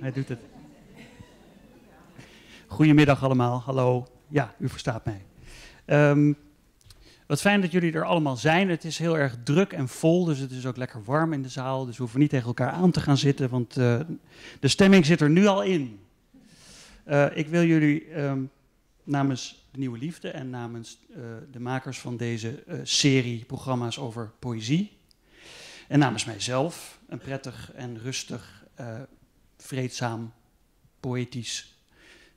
Hij doet het. Goedemiddag allemaal, hallo. Ja, u verstaat mij. Um, wat fijn dat jullie er allemaal zijn. Het is heel erg druk en vol, dus het is ook lekker warm in de zaal. Dus we hoeven niet tegen elkaar aan te gaan zitten, want uh, de stemming zit er nu al in. Uh, ik wil jullie um, namens de Nieuwe Liefde en namens uh, de makers van deze serie programma's over poëzie en namens mijzelf een prettig en rustig, vreedzaam, poëtisch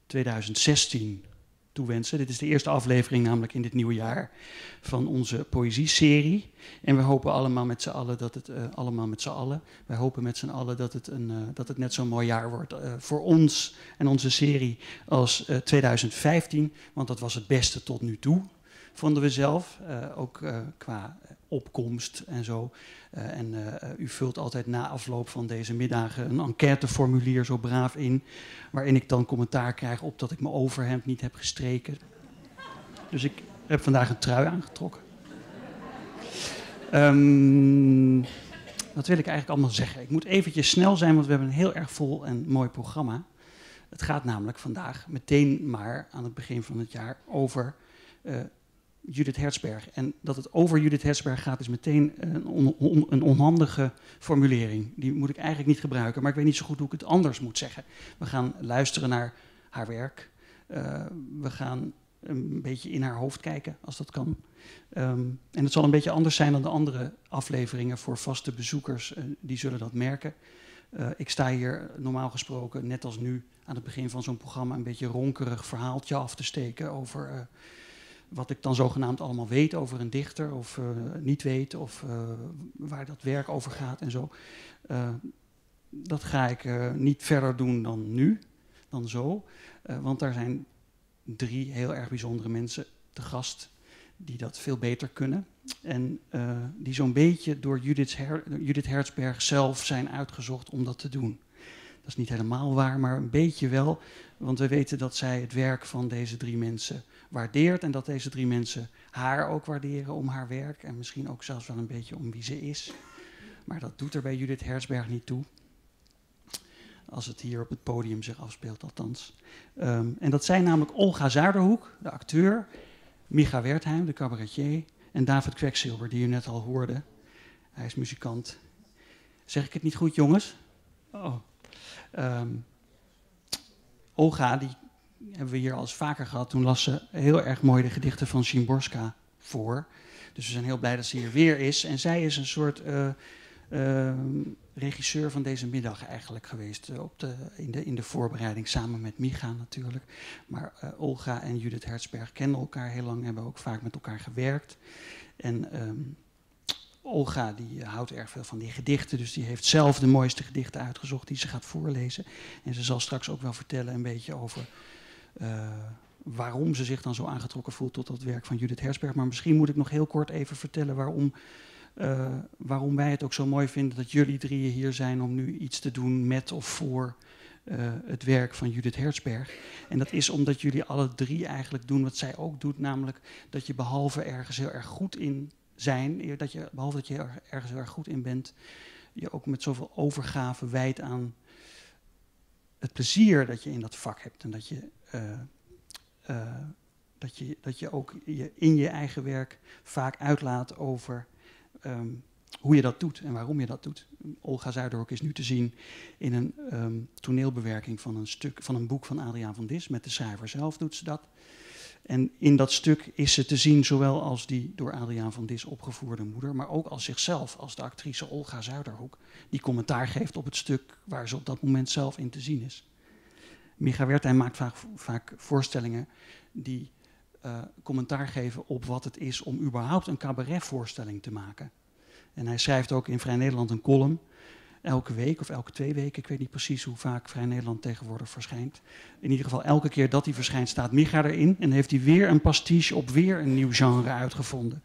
2016 toewensen. Dit is de eerste aflevering namelijk in dit nieuwe jaar van onze poëzie-serie. En we hopen allemaal met z'n allen dat het, uh, allemaal met z'n allen, wij hopen met z'n allen dat het, een, uh, dat het net zo'n mooi jaar wordt uh, voor ons en onze serie als 2015. Want dat was het beste tot nu toe, vonden we zelf. ook qua opkomst en zo. Uh, en uh, u vult altijd na afloop van deze middagen een enquêteformulier zo braaf in, waarin ik dan commentaar krijg op dat ik mijn overhemd niet heb gestreken. Dus ik heb vandaag een trui aangetrokken. Um, wat wil ik eigenlijk allemaal zeggen? Ik moet eventjes snel zijn, want we hebben een heel erg vol en mooi programma. Het gaat namelijk vandaag meteen maar aan het begin van het jaar over uh, Judith Herzberg. En dat het over Judith Herzberg gaat is meteen een, een onhandige formulering. Die moet ik eigenlijk niet gebruiken, maar ik weet niet zo goed hoe ik het anders moet zeggen. We gaan luisteren naar haar werk. Uh, we gaan een beetje in haar hoofd kijken, als dat kan. Um, en het zal een beetje anders zijn dan de andere afleveringen voor vaste bezoekers. Uh, die zullen dat merken. Uh, ik sta hier normaal gesproken, net als nu, aan het begin van zo'n programma... een beetje ronkerig verhaaltje af te steken over wat ik dan zogenaamd allemaal weet over een dichter of uh, niet weet of uh, waar dat werk over gaat en zo. Uh, dat ga ik niet verder doen dan nu, dan zo. want daar zijn drie heel erg bijzondere mensen te gast die dat veel beter kunnen. En die zo'n beetje door Judith, Judith Herzberg zelf zijn uitgezocht om dat te doen. Dat is niet helemaal waar, maar een beetje wel. Want we weten dat zij het werk van deze drie mensen waardeert. En dat deze drie mensen haar ook waarderen om haar werk. En misschien ook zelfs wel een beetje om wie ze is. Maar dat doet er bij Judith Herzberg niet toe. Als het hier op het podium zich afspeelt, althans. Um, en dat zijn namelijk Olga Zuiderhoek, de acteur. Micha Wertheim, de cabaretier. En David Kweksilver, die u net al hoorde. Hij is muzikant. Zeg ik het niet goed, jongens? Oh. Um, Olga, die hebben we hier al eens vaker gehad. Toen las ze heel erg mooi de gedichten van Szymborska voor. Dus we zijn heel blij dat ze hier weer is. En zij is een soort uh, uh, regisseur van deze middag eigenlijk geweest. Uh, op de, in, de, in de voorbereiding, samen met Micha natuurlijk. Maar Olga en Judith Herzberg kennen elkaar heel lang, hebben ook vaak met elkaar gewerkt. En um, Olga die houdt erg veel van die gedichten, dus die heeft zelf de mooiste gedichten uitgezocht die ze gaat voorlezen. En ze zal straks ook wel vertellen een beetje over waarom ze zich dan zo aangetrokken voelt tot dat werk van Judith Herzberg. Maar misschien moet ik nog heel kort even vertellen waarom, uh, waarom wij het ook zo mooi vinden dat jullie drieën hier zijn om nu iets te doen met of voor uh, het werk van Judith Herzberg. En dat is omdat jullie alle drie eigenlijk doen wat zij ook doet, namelijk dat je behalve ergens heel erg goed in zijn, dat je, behalve dat je ergens heel erg goed in bent, je ook met zoveel overgave wijdt aan het plezier dat je in dat vak hebt en dat je uh, uh, dat, je, dat je ook je in je eigen werk vaak uitlaat over um, hoe je dat doet en waarom je dat doet. Olga Zuiderhoek is nu te zien in een um, toneelbewerking van een stuk van een boek van Adriaan van Dis. Met de schrijver zelf doet ze dat. En in dat stuk is ze te zien zowel als die door Adriaan van Dis opgevoerde moeder, maar ook als zichzelf, als de actrice Olga Zuiderhoek, die commentaar geeft op het stuk waar ze op dat moment zelf in te zien is. Micha Wertheim maakt vaak, voorstellingen die uh, commentaar geven op wat het is om überhaupt een cabaretvoorstelling te maken. En hij schrijft ook in Vrij Nederland een column, elke week of elke twee weken, ik weet niet precies hoe vaak Vrij Nederland tegenwoordig verschijnt. In ieder geval elke keer dat hij verschijnt staat Micha erin en heeft hij weer een pastiche op weer een nieuw genre uitgevonden.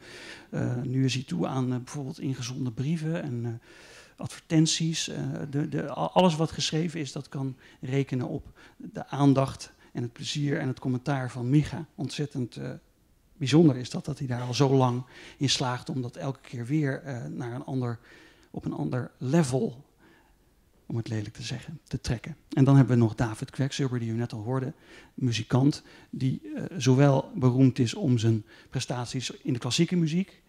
Uh, nu is hij toe aan uh, bijvoorbeeld ingezonde brieven en advertenties. Uh, de, de, alles wat geschreven is, dat kan rekenen op de aandacht en het plezier en het commentaar van Micha. Ontzettend uh, bijzonder is dat, dat hij daar al zo lang in slaagt om dat elke keer weer uh, naar een ander op een ander level, om het lelijk te zeggen, te trekken. En dan hebben we nog David Quacksilver, die u net al hoorde, muzikant, die zowel beroemd is om zijn prestaties in de klassieke muziek,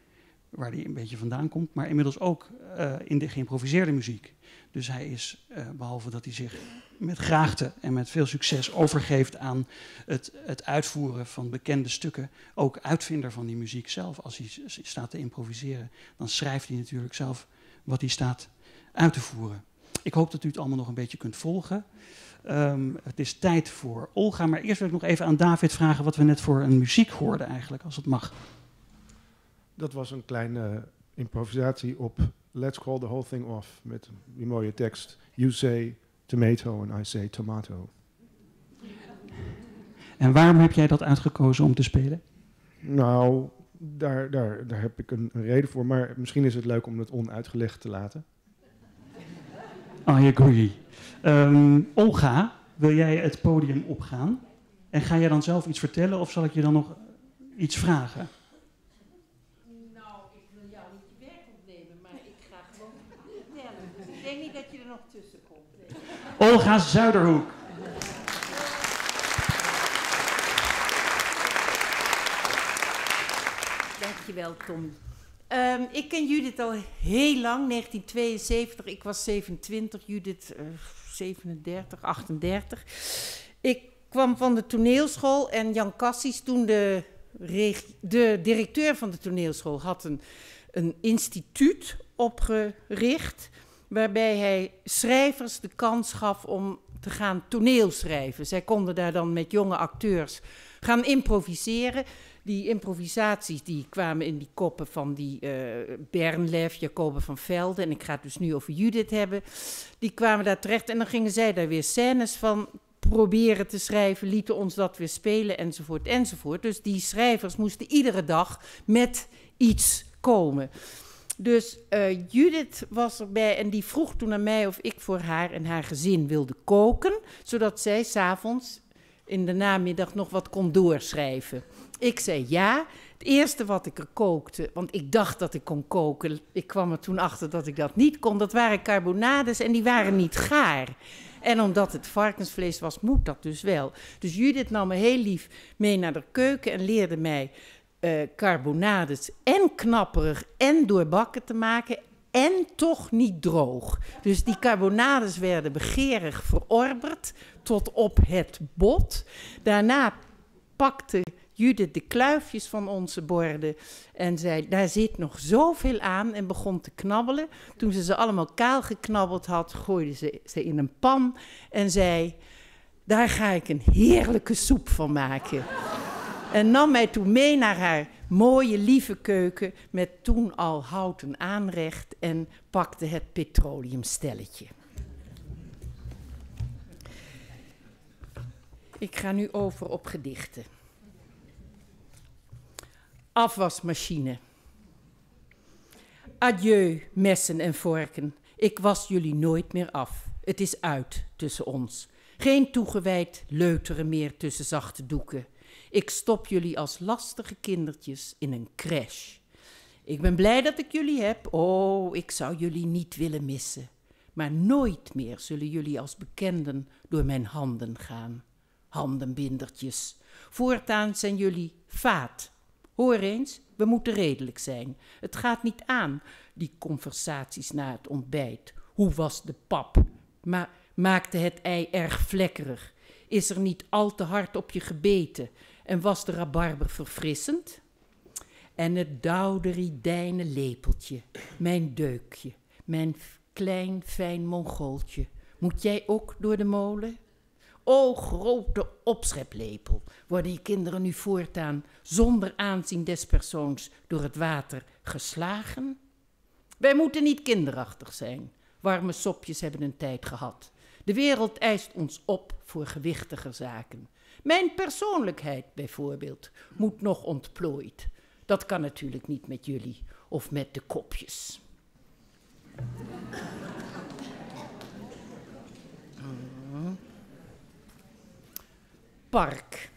waar hij een beetje vandaan komt, maar inmiddels ook uh, in de geïmproviseerde muziek. Dus hij is, uh, behalve dat hij zich met graagte en met veel succes overgeeft aan het, het, uitvoeren van bekende stukken, ook uitvinder van die muziek zelf. Als hij staat te improviseren, dan schrijft hij natuurlijk zelf wat hij staat uit te voeren. Ik hoop dat u het allemaal nog een beetje kunt volgen. Um, het is tijd voor Olga, maar eerst wil ik nog even aan David vragen wat we net voor een muziek hoorden eigenlijk, als het mag. Dat was een kleine improvisatie op Let's Call the Whole Thing Off met die mooie tekst. You say tomato and I say tomato. En waarom heb jij dat uitgekozen om te spelen? Nou, daar, daar, daar heb ik een, een reden voor, maar misschien is het leuk om het onuitgelegd te laten. I agree. Um, Olga, wil jij het podium opgaan? En ga jij dan zelf iets vertellen of zal ik je dan nog iets vragen? Nou, ik wil jou niet je werk opnemen, maar ik ga gewoon vertellen. Dus ik denk niet dat je er nog tussen komt. Olga Zuiderhoek. Dankjewel, Tom. Um, ik ken Judith al heel lang, 1972. Ik was 27, Judith uh, 37, 38. Ik kwam van de toneelschool en Jan Cassis, toen de, de directeur van de toneelschool, had een, een instituut opgericht. Waarbij hij schrijvers de kans gaf om te gaan toneelschrijven. Zij konden daar dan met jonge acteurs gaan improviseren die improvisaties die kwamen in die koppen van die uh, Bernlef, Jacobe van Velde, en ik ga het dus nu over Judith hebben, die kwamen daar terecht en dan gingen zij daar weer scènes van proberen te schrijven, lieten ons dat weer spelen, enzovoort, enzovoort. Dus die schrijvers moesten iedere dag met iets komen. Dus uh, Judith was erbij en die vroeg toen aan mij of ik voor haar en haar gezin wilde koken, zodat zij s'avonds in de namiddag nog wat kon doorschrijven. Ik zei ja. Het eerste wat ik er kookte, want ik dacht dat ik kon koken. Ik kwam er toen achter dat ik dat niet kon. Dat waren carbonades en die waren niet gaar. En omdat het varkensvlees was, moet dat dus wel. Dus Judith nam me heel lief mee naar de keuken en leerde mij uh, carbonades en knapperig en doorbakken te maken. En toch niet droog. Dus die carbonades werden begeerig verorberd tot op het bot. Daarna pakte Judith de kluifjes van onze borden en zei, daar zit nog zoveel aan en begon te knabbelen. Toen ze ze allemaal kaal geknabbeld had, gooide ze ze in een pan en zei, daar ga ik een heerlijke soep van maken. En nam mij toen mee naar haar mooie, lieve keuken met toen al houten aanrecht en pakte het petroleumstelletje. Ik ga nu over op gedichten afwasmachine. Adieu, messen en vorken. Ik was jullie nooit meer af. Het is uit tussen ons. Geen toegewijd leuteren meer tussen zachte doeken. Ik stop jullie als lastige kindertjes in een crash. Ik ben blij dat ik jullie heb. Oh, ik zou jullie niet willen missen. Maar nooit meer zullen jullie als bekenden door mijn handen gaan. Handenbindertjes. Voortaan zijn jullie vaat Hoor eens, we moeten redelijk zijn. Het gaat niet aan, die conversaties na het ontbijt. Hoe was de pap? Ma maakte het ei erg vlekkerig? Is er niet al te hard op je gebeten? En was de rabarber verfrissend? En het dauderidijne lepeltje, mijn deukje, mijn klein fijn mongooltje. Moet jij ook door de molen? O grote opscheplepel, worden je kinderen nu voortaan zonder aanzien des persoons door het water geslagen? Wij moeten niet kinderachtig zijn. Warme sopjes hebben een tijd gehad. De wereld eist ons op voor gewichtiger zaken. Mijn persoonlijkheid bijvoorbeeld moet nog ontplooid. Dat kan natuurlijk niet met jullie of met de kopjes. park.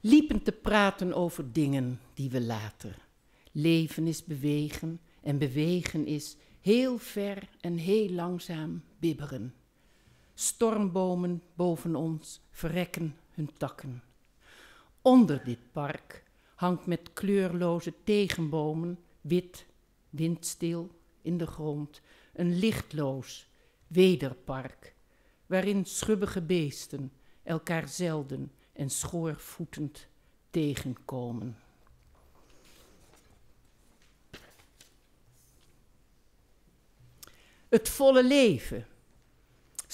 Liepen te praten over dingen die we later. Leven is bewegen en bewegen is heel ver en heel langzaam bibberen. Stormbomen boven ons verrekken hun takken. Onder dit park hangt met kleurloze tegenbomen, wit, windstil in de grond, een lichtloos wederpark, waarin schubbige beesten elkaar zelden en schoorvoetend tegenkomen. Het volle leven.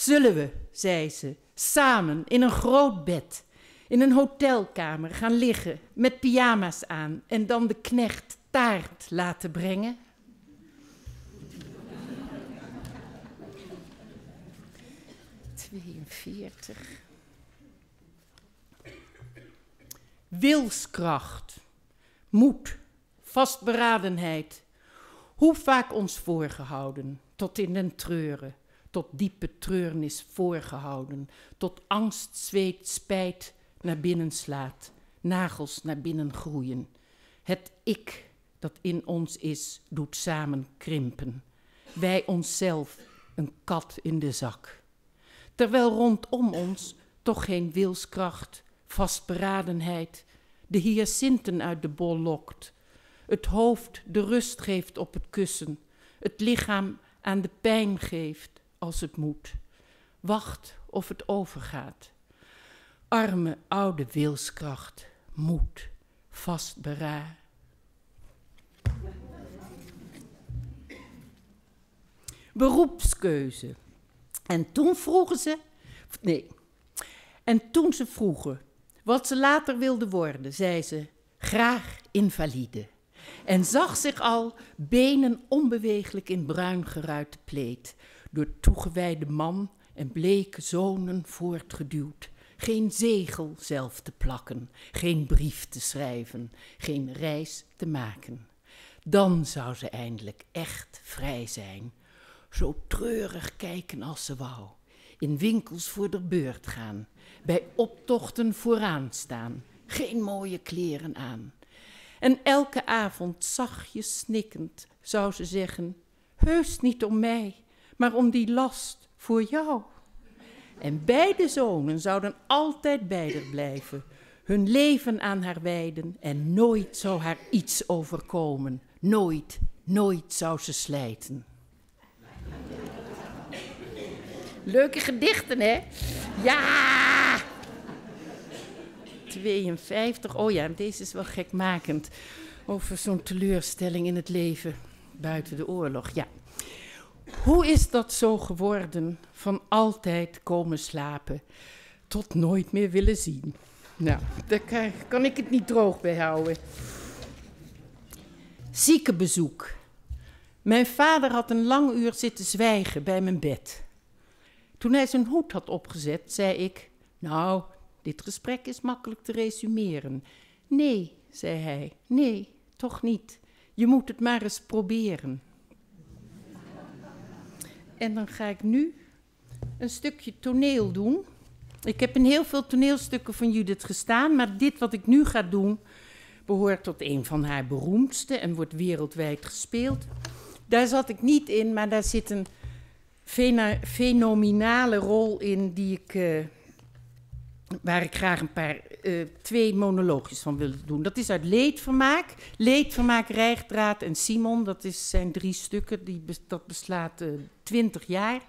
Zullen we, zei ze, samen in een groot bed, in een hotelkamer gaan liggen met pyjama's aan en dan de knecht taart laten brengen? Tweeënveertig. Wilskracht, moed, vastberadenheid. Hoe vaak ons voorgehouden, tot in den treuren, tot diepe treurnis voorgehouden, tot angst, zweet, spijt naar binnen slaat, nagels naar binnen groeien. Het ik dat in ons is, doet samen krimpen. Wij onszelf een kat in de zak. Terwijl rondom ons toch geen wilskracht, vastberadenheid, de hyacinten uit de bol lokt, het hoofd de rust geeft op het kussen, het lichaam aan de pijn geeft als het moet, wacht of het overgaat. Arme oude wilskracht, moed, vastberaad. Beroepskeuze. En toen vroegen ze, nee, en toen ze vroegen wat ze later wilde worden, zei ze: graag invalide. En zag zich al benen onbeweeglijk in bruin geruite pleed, door toegewijde man en bleke zonen voortgeduwd. Geen zegel zelf te plakken, geen brief te schrijven, geen reis te maken. Dan zou ze eindelijk echt vrij zijn, zo treurig kijken als ze wou, in winkels voor de beurt gaan, bij optochten vooraan staan, geen mooie kleren aan. En elke avond zachtjes snikkend zou ze zeggen: Heus niet om mij, maar om die last voor jou. En beide zonen zouden altijd bij haar blijven, hun leven aan haar wijden en nooit zou haar iets overkomen. Nooit, nooit zou ze slijten. Leuke gedichten, hè? Ja! 52. Oh ja, deze is wel gekmakend. Over zo'n teleurstelling in het leven buiten de oorlog. Ja. Hoe is dat zo geworden van altijd komen slapen tot nooit meer willen zien? Nou, daar kan ik het niet droog bij houden. Ziekenbezoek. Mijn vader had een lang uur zitten zwijgen bij mijn bed. Toen hij zijn hoed had opgezet, zei ik: Nou, dit gesprek is makkelijk te resumeren. Nee, zei hij, nee, toch niet. Je moet het maar eens proberen. En dan ga ik nu een stukje toneel doen. Ik heb in heel veel toneelstukken van Judith gestaan, maar dit wat ik nu ga doen behoort tot een van haar beroemdste en wordt wereldwijd gespeeld. Daar zat ik niet in, maar daar zit een fenomenale rol in die ik, uh, waar ik graag een paar, uh, twee monoloogjes van wilde doen. Dat is uit Leedvermaak. Leedvermaak, Rijgdraad en Simon. Dat is, zijn drie stukken, die, dat beslaat uh, twintig jaar.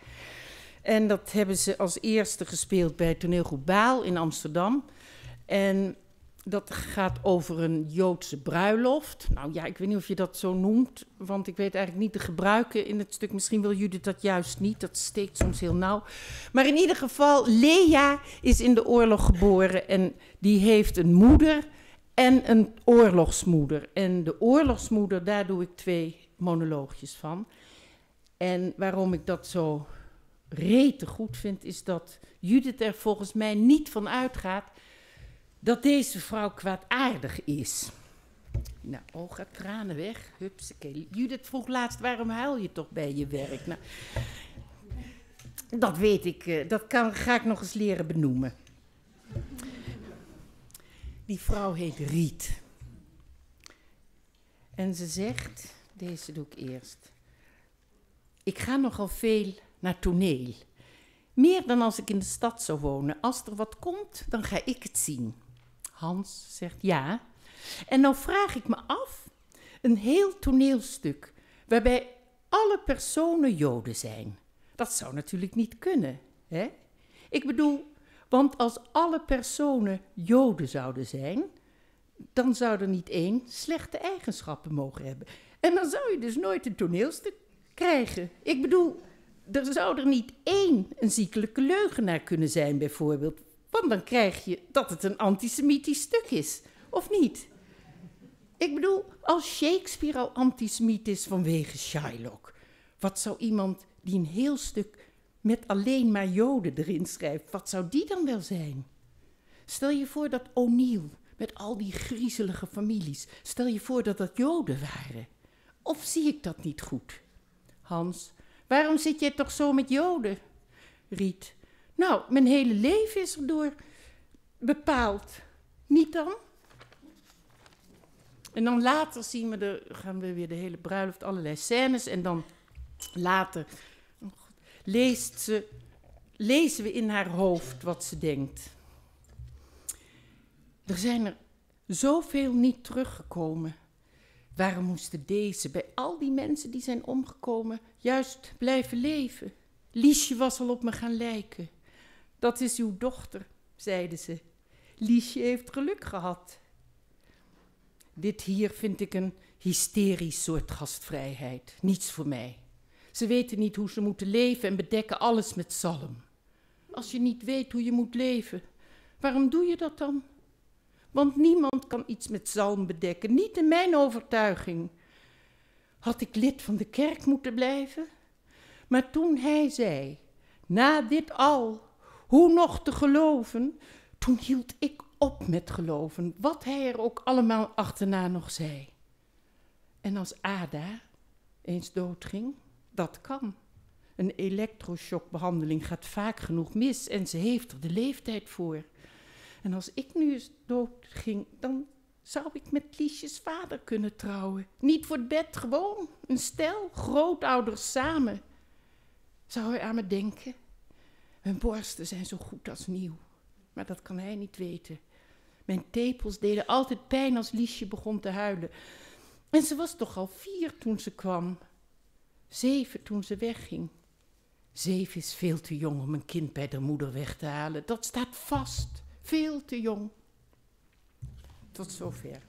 En dat hebben ze als eerste gespeeld bij Toneelgroep Baal in Amsterdam. En dat gaat over een Joodse bruiloft. Nou ja, ik weet niet of je dat zo noemt, want ik weet eigenlijk niet de gebruiken in het stuk. Misschien wil Judith dat juist niet, dat steekt soms heel nauw. Maar in ieder geval, Lea is in de oorlog geboren en die heeft een moeder en een oorlogsmoeder. En de oorlogsmoeder, daar doe ik twee monoloogjes van. En waarom ik dat zo rete goed vind, is dat Judith er volgens mij niet van uitgaat dat deze vrouw kwaadaardig is. Nou, oh, gaat tranen weg. Hupsakee. Judith vroeg laatst, waarom huil je toch bij je werk? Nou, dat weet ik, uh, dat kan, ga ik nog eens leren benoemen. Die vrouw heet Riet. En ze zegt, deze doe ik eerst. Ik ga nogal veel naar toneel. Meer dan als ik in de stad zou wonen. Als er wat komt, dan ga ik het zien. Hans zegt ja. En nou vraag ik me af, een heel toneelstuk waarbij alle personen Joden zijn. Dat zou natuurlijk niet kunnen, hè? Ik bedoel, want als alle personen Joden zouden zijn, dan zou er niet één slechte eigenschappen mogen hebben. En dan zou je dus nooit een toneelstuk krijgen. Ik bedoel, er zou er niet één een ziekelijke leugenaar kunnen zijn, bijvoorbeeld. Want dan krijg je dat het een antisemitisch stuk is, of niet? Ik bedoel, als Shakespeare al antisemiet is vanwege Shylock, wat zou iemand die een heel stuk met alleen maar Joden erin schrijft, wat zou die dan wel zijn? Stel je voor dat O'Neill met al die griezelige families, stel je voor dat dat Joden waren. Of zie ik dat niet goed? Hans, waarom zit jij toch zo met Joden? Riet, nou, mijn hele leven is erdoor bepaald. Niet dan? En dan later zien we de, gaan we weer de hele bruiloft, allerlei scènes. En dan later oh God, leest ze, lezen we in haar hoofd wat ze denkt. Er zijn er zoveel niet teruggekomen. Waarom moesten deze, bij al die mensen die zijn omgekomen, juist blijven leven? Liesje was al op me gaan lijken. Dat is uw dochter, zeiden ze. Liesje heeft geluk gehad. Dit hier vind ik een hysterisch soort gastvrijheid. Niets voor mij. Ze weten niet hoe ze moeten leven en bedekken alles met zalm. Als je niet weet hoe je moet leven, waarom doe je dat dan? Want niemand kan iets met zalm bedekken, niet in mijn overtuiging. Had ik lid van de kerk moeten blijven? Maar toen hij zei, na dit al, hoe nog te geloven, toen hield ik op met geloven, wat hij er ook allemaal achterna nog zei. En als Ada eens doodging, dat kan. Een elektroshockbehandeling gaat vaak genoeg mis en ze heeft er de leeftijd voor. En als ik nu eens doodging, dan zou ik met Liesjes vader kunnen trouwen. Niet voor het bed, gewoon een stel, grootouders samen. Zou hij aan me denken? Mijn borsten zijn zo goed als nieuw. Maar dat kan hij niet weten. Mijn tepels deden altijd pijn als Liesje begon te huilen. En ze was toch al vier toen ze kwam. Zeven toen ze wegging. Zeven is veel te jong om een kind bij de moeder weg te halen. Dat staat vast. Veel te jong. Tot zover.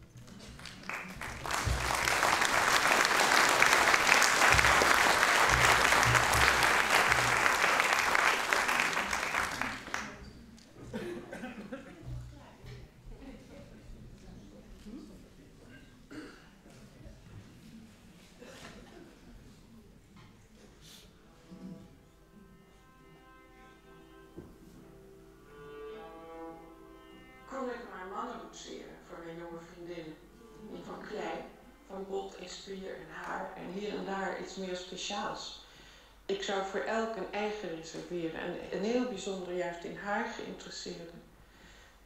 Ik zou voor elk een eigen reserveren en een heel bijzonder juist in haar geïnteresseerde.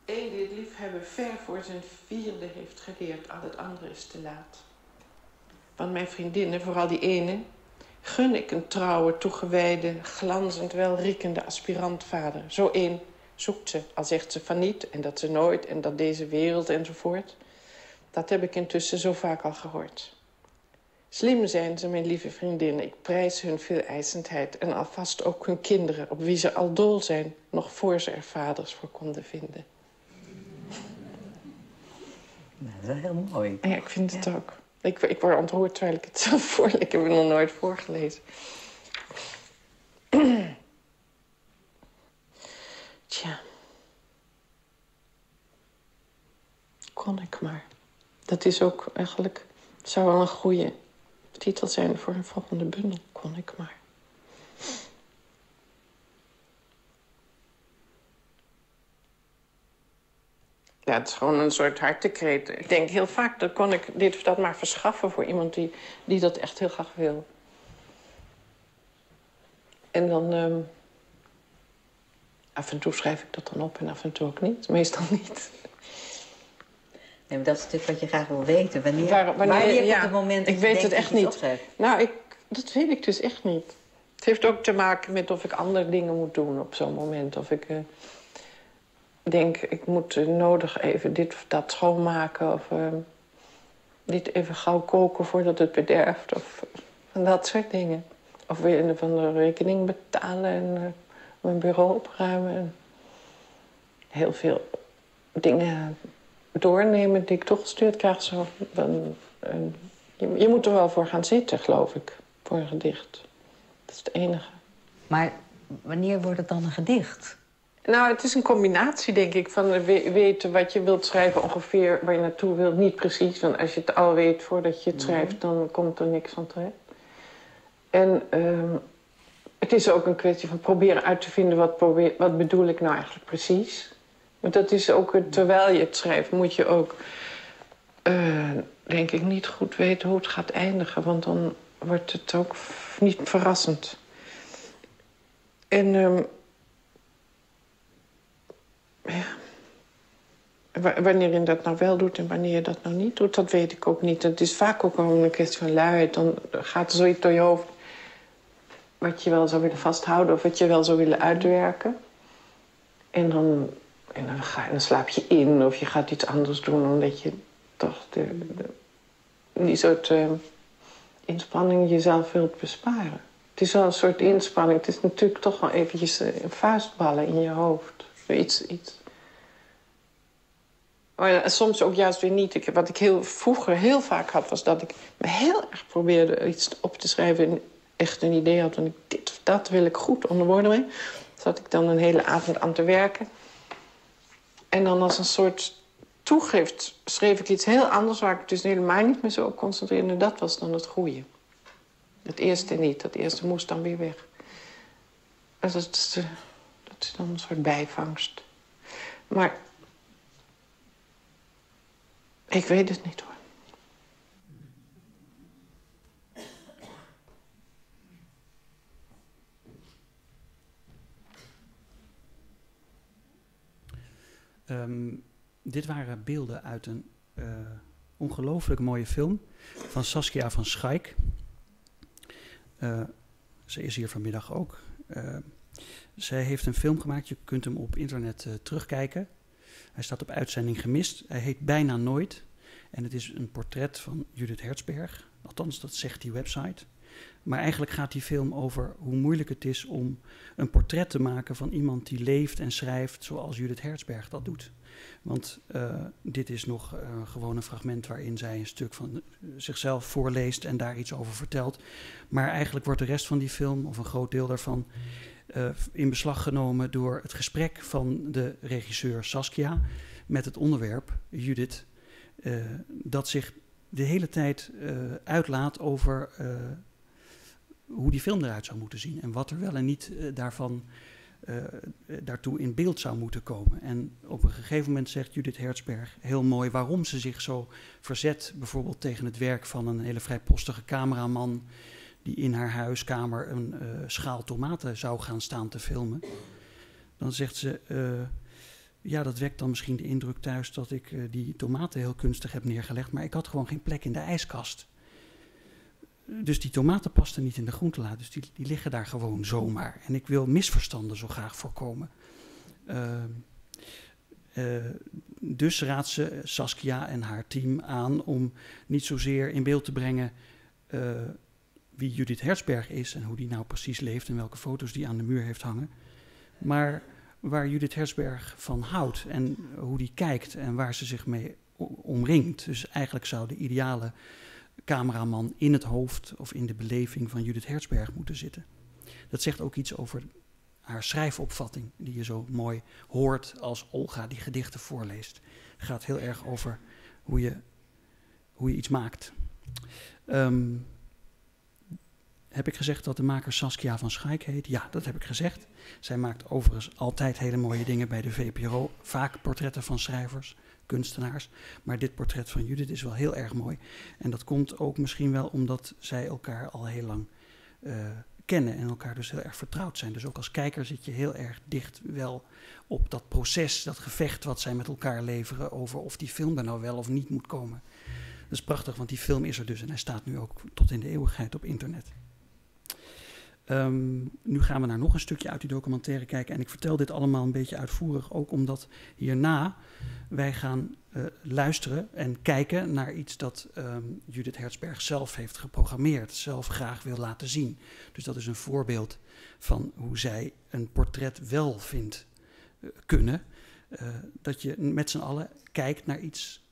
Eén die het liefhebben ver voor zijn vierde heeft geleerd, al het andere is te laat. Want mijn vriendinnen, vooral die ene, gun ik een trouwe, toegewijde, glanzend welriekende aspirantvader. Zo één zoekt ze, al zegt ze van niet en dat ze nooit en dat deze wereld enzovoort. Dat heb ik intussen zo vaak al gehoord. Slim zijn ze, mijn lieve vriendinnen. Ik prijs hun veeleisendheid en alvast ook hun kinderen, op wie ze al dol zijn, nog voor ze er vaders voor konden vinden. Nou, dat is wel heel mooi. Ja, ik vind het ook. Ik, ik word ontroerd terwijl ik het zelf voorlees. Ik heb het nog nooit voorgelezen. Tja. Kon ik maar. Dat is ook eigenlijk... Zou wel een goede titel zijn voor een volgende bundel. Kon ik maar. Ja, het is gewoon een soort hartekreet. Ik denk heel vaak, dat kon ik dit of dat maar verschaffen voor iemand die, die dat echt heel graag wil. En dan... ehm, af en toe schrijf ik dat dan op en af en toe ook niet. Meestal niet. Nee, maar dat is natuurlijk wat je graag wil weten. Wanneer, Waar- wanneer- wanneer ja, het moment dat ik je weet het echt niet. opschrijft? Nou, ik, Dat weet ik dus echt niet. Het heeft ook te maken met of ik andere dingen moet doen op zo'n moment. Of ik eh, denk, ik moet uh, nodig even dit of dat schoonmaken. Of uh, dit even gauw koken voordat het bederft. Of van dat soort dingen. Of weer een van de rekening betalen en mijn bureau opruimen. En heel veel dingen doornemen die ik toch gestuurd krijg. Zo, dan, je, je moet er wel voor gaan zitten, geloof ik, voor een gedicht. Dat is het enige. Maar wanneer wordt het dan een gedicht? Nou, het is een combinatie, denk ik, van weten wat je wilt schrijven, ongeveer waar je naartoe wilt. Niet precies, want als je het al weet voordat je het mhm. schrijft, dan komt er niks van terecht. En uh, het is ook een kwestie van proberen uit te vinden wat, probeer, wat bedoel ik nou eigenlijk precies. Want dat is ook, terwijl je het schrijft, moet je ook, uh, denk ik, niet goed weten hoe het gaat eindigen. Want dan wordt het ook niet verrassend. En um, ja. Wanneer je dat nou wel doet en wanneer je dat nou niet doet, dat weet ik ook niet. Het is vaak ook een kwestie van luiheid. Dan gaat er zoiets door je hoofd wat je wel zou willen vasthouden of wat je wel zou willen uitwerken. En dan, en dan, ga, dan slaap je in of je gaat iets anders doen omdat je toch die soort uh, inspanning jezelf wilt besparen. Het is wel een soort inspanning. Het is natuurlijk toch wel eventjes uh, vuistballen in je hoofd. Iets, iets. Maar ja, soms ook juist weer niet. Wat ik heel, vroeger heel vaak had, was dat ik me heel erg probeerde iets op te schrijven echt een idee had... van dit of dat wil ik goed onder woorden mee... zat ik dan een hele avond aan te werken. En dan als een soort toegift schreef ik iets heel anders... waar ik dus helemaal niet meer zo op concentreerde. En dat was dan het goede. Het eerste niet. Dat eerste moest dan weer weg. Dus dat, is, dat is dan een soort bijvangst. Maar ik weet het niet hoor. Um, dit waren beelden uit een uh, ongelooflijk mooie film van Saskia van Schaik. Uh, ze is hier vanmiddag ook. Uh, zij heeft een film gemaakt, je kunt hem op internet terugkijken. Hij staat op uitzending gemist. Hij heet Bijna Nooit. En het is een portret van Judith Hertzberg. Althans, dat zegt die website. Maar eigenlijk gaat die film over hoe moeilijk het is om een portret te maken van iemand die leeft en schrijft zoals Judith Hertzberg dat doet. Want uh, dit is nog uh, gewoon een fragment waarin zij een stuk van zichzelf voorleest en daar iets over vertelt. Maar eigenlijk wordt de rest van die film, of een groot deel daarvan, in beslag genomen door het gesprek van de regisseur Saskia met het onderwerp Judith, dat zich de hele tijd uitlaat over hoe die film eruit zou moeten zien en wat er wel en niet uh, daarvan uh, daartoe in beeld zou moeten komen. En op een gegeven moment zegt Judith Hertzberg heel mooi waarom ze zich zo verzet, bijvoorbeeld tegen het werk van een hele vrijpostige cameraman die in haar huiskamer een uh, schaal tomaten zou gaan staan te filmen. Dan zegt ze, ja, dat wekt dan misschien de indruk thuis dat ik die tomaten heel kunstig heb neergelegd, maar ik had gewoon geen plek in de ijskast. Dus die tomaten pasten niet in de groentela, dus die, die liggen daar gewoon zomaar. En ik wil misverstanden zo graag voorkomen. Uh, uh, dus raadt ze Saskia en haar team aan om niet zozeer in beeld te brengen uh, wie Judith Herzberg is en hoe die nou precies leeft en welke foto's die aan de muur heeft hangen. Maar waar Judith Herzberg van houdt en hoe die kijkt en waar ze zich mee omringt. Dus eigenlijk zou de ideale cameraman in het hoofd of in de beleving van Judith Herzberg moeten zitten. Dat zegt ook iets over haar schrijfopvatting, die je zo mooi hoort als Olga die gedichten voorleest. Het gaat heel erg over hoe je, hoe je iets maakt. Um, heb ik gezegd dat de maker Saskia van Schaik heet? Ja, dat heb ik gezegd. Zij maakt overigens altijd hele mooie dingen bij de VPRO. Vaak portretten van schrijvers kunstenaars. Maar dit portret van Judith is wel heel erg mooi. En dat komt ook misschien wel omdat zij elkaar al heel lang uh, kennen en elkaar dus heel erg vertrouwd zijn. Dus ook als kijker zit je heel erg dicht wel op dat proces, dat gevecht wat zij met elkaar leveren over of die film er nou wel of niet moet komen. Dat is prachtig, want die film is er dus en hij staat nu ook tot in de eeuwigheid op internet. Ehm, nu gaan we naar nog een stukje uit die documentaire kijken. En ik vertel dit allemaal een beetje uitvoerig, ook omdat hierna wij gaan uh, luisteren en kijken naar iets dat um, Judith Hertzberg zelf heeft geprogrammeerd, zelf graag wil laten zien. Dus dat is een voorbeeld van hoe zij een portret wel vindt uh, kunnen. Uh, dat je met z'n allen kijkt naar iets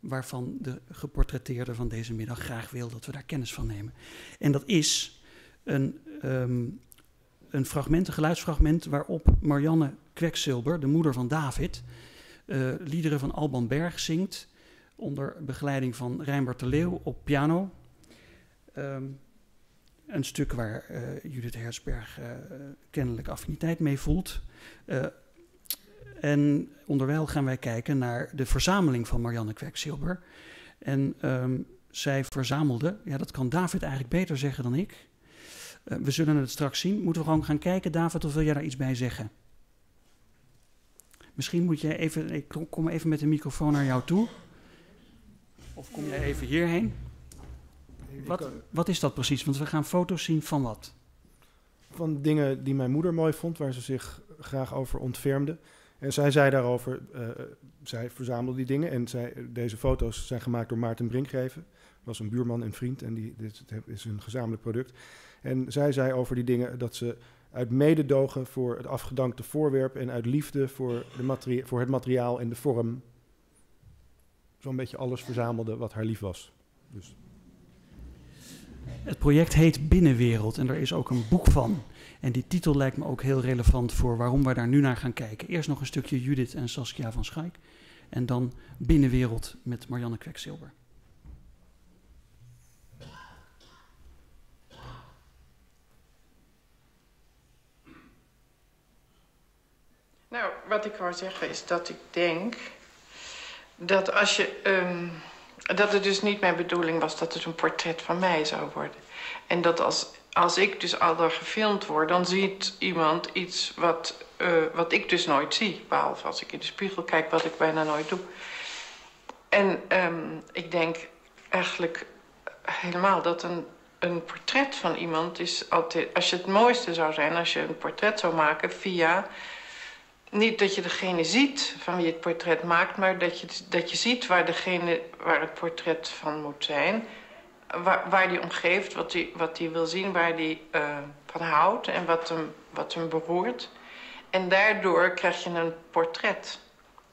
waarvan de geportretteerde van deze middag graag wil dat we daar kennis van nemen. En dat is een, um, een fragment, geluidsfragment waarop Marianne Kweksilber, de moeder van David, uh, liederen van Alban Berg zingt onder begeleiding van Rijnbert de Leeuw op piano. Um, een stuk waar uh, Judith Herzberg uh, kennelijk affiniteit mee voelt. En onderwijl gaan wij kijken naar de verzameling van Marianne Kweksilber. En um, zij verzamelde, ja dat kan David eigenlijk beter zeggen dan ik. Uh, we zullen het straks zien. Moeten we gewoon gaan kijken, David, of wil jij daar iets bij zeggen? Misschien moet jij even, ik kom even met de microfoon naar jou toe. Of kom jij even hierheen? Wat, wat is dat precies? Want we gaan foto's zien van wat? Van dingen die mijn moeder mooi vond, waar ze zich graag over ontfermde. En zij zei daarover, uh, zij verzamelde die dingen. En zij, deze foto's zijn gemaakt door Maarten Brinkgeven. was een buurman en vriend en die, dit is een gezamenlijk product. En zij zei over die dingen dat ze uit mededogen voor het afgedankte voorwerp en uit liefde voor, de voor het materiaal en de vorm zo'n beetje alles verzamelde wat haar lief was. Dus. Het project heet Binnenwereld en er is ook een boek van. En die titel lijkt me ook heel relevant voor waarom we daar nu naar gaan kijken. Eerst nog een stukje Judith en Saskia van Schaik. En dan Binnenwereld met Marianne Kweksilber. Nou, wat ik wou zeggen is dat ik denk dat als je. Um, dat het dus niet mijn bedoeling was dat het een portret van mij zou worden. En dat als, als ik dus al gefilmd word, dan ziet iemand iets wat, uh, wat ik dus nooit zie. Behalve als ik in de spiegel kijk, wat ik bijna nooit doe. En um, ik denk eigenlijk helemaal dat een, een portret van iemand is altijd. Als je het mooiste zou zijn, als je een portret zou maken via niet dat je degene ziet van wie het portret maakt, maar dat je, dat je ziet waar, degene, waar het portret van moet zijn. Waar, waar die omgeeft, wat hij wat die wil zien, waar die uh, van houdt en wat hem, wat hem beroert. En daardoor krijg je een portret.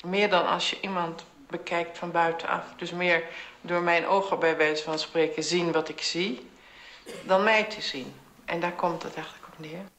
Meer dan als je iemand bekijkt van buitenaf. Dus meer door mijn ogen bij wijze van spreken zien wat ik zie, dan mij te zien. En daar komt het eigenlijk op neer.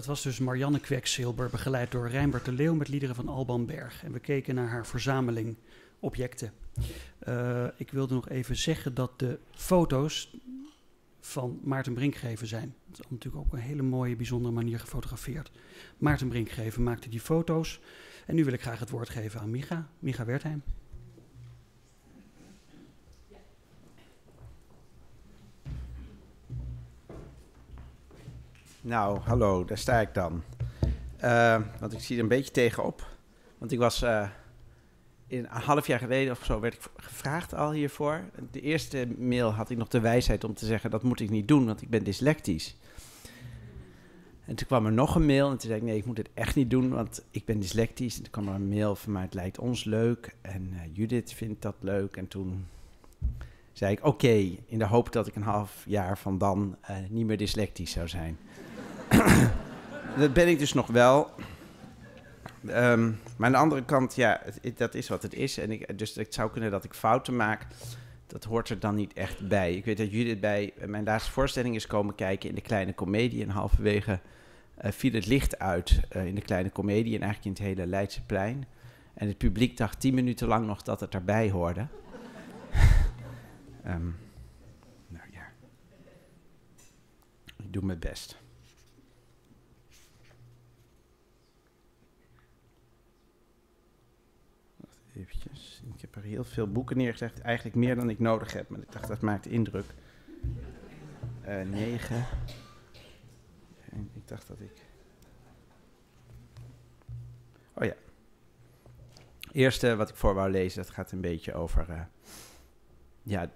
Dat was dus Marianne Kweksilber, begeleid door Rijnbert de Leeuw met liederen van Alban Berg. En we keken naar haar verzameling objecten. Uh, ik wilde nog even zeggen dat de foto's van Maarten Brinkgeven zijn. Dat is natuurlijk ook een hele mooie, bijzondere manier gefotografeerd. Maarten Brinkgeven maakte die foto's. En nu wil ik graag het woord geven aan Micha, Micha Wertheim. Nou, hallo, daar sta ik dan. Uh, want ik zie er een beetje tegenop. Want ik was uh, in, een half jaar geleden of zo werd ik gevraagd al hiervoor. De eerste mail had ik nog de wijsheid om te zeggen dat moet ik niet doen, want ik ben dyslectisch. En toen kwam er nog een mail en toen zei ik nee, ik moet het echt niet doen, want ik ben dyslectisch. En toen kwam er een mail van mij, het lijkt ons leuk en uh, Judith vindt dat leuk. En toen zei ik oké, in de hoop dat ik een half jaar van dan niet meer dyslectisch zou zijn. dat ben ik dus nog wel. Um, maar aan de andere kant, ja, dat is wat het is. En ik, dus het zou kunnen dat ik fouten maak. Dat hoort er dan niet echt bij. Ik weet dat Judith bij mijn laatste voorstelling is komen kijken in de kleine komedie. En halverwege uh, viel het licht uit uh, in de kleine komedie en eigenlijk in het hele Leidseplein. En het publiek dacht tien minuten lang nog dat het erbij hoorde. um, nou ja, ik doe mijn best. Eventjes. Ik heb er heel veel boeken neergezet. Eigenlijk meer dan ik nodig heb. Maar ik dacht, dat maakt indruk. Uh, negen. En ik dacht dat ik... Oh ja. Eerste wat ik voor wou lezen, dat gaat een beetje over eh, ja,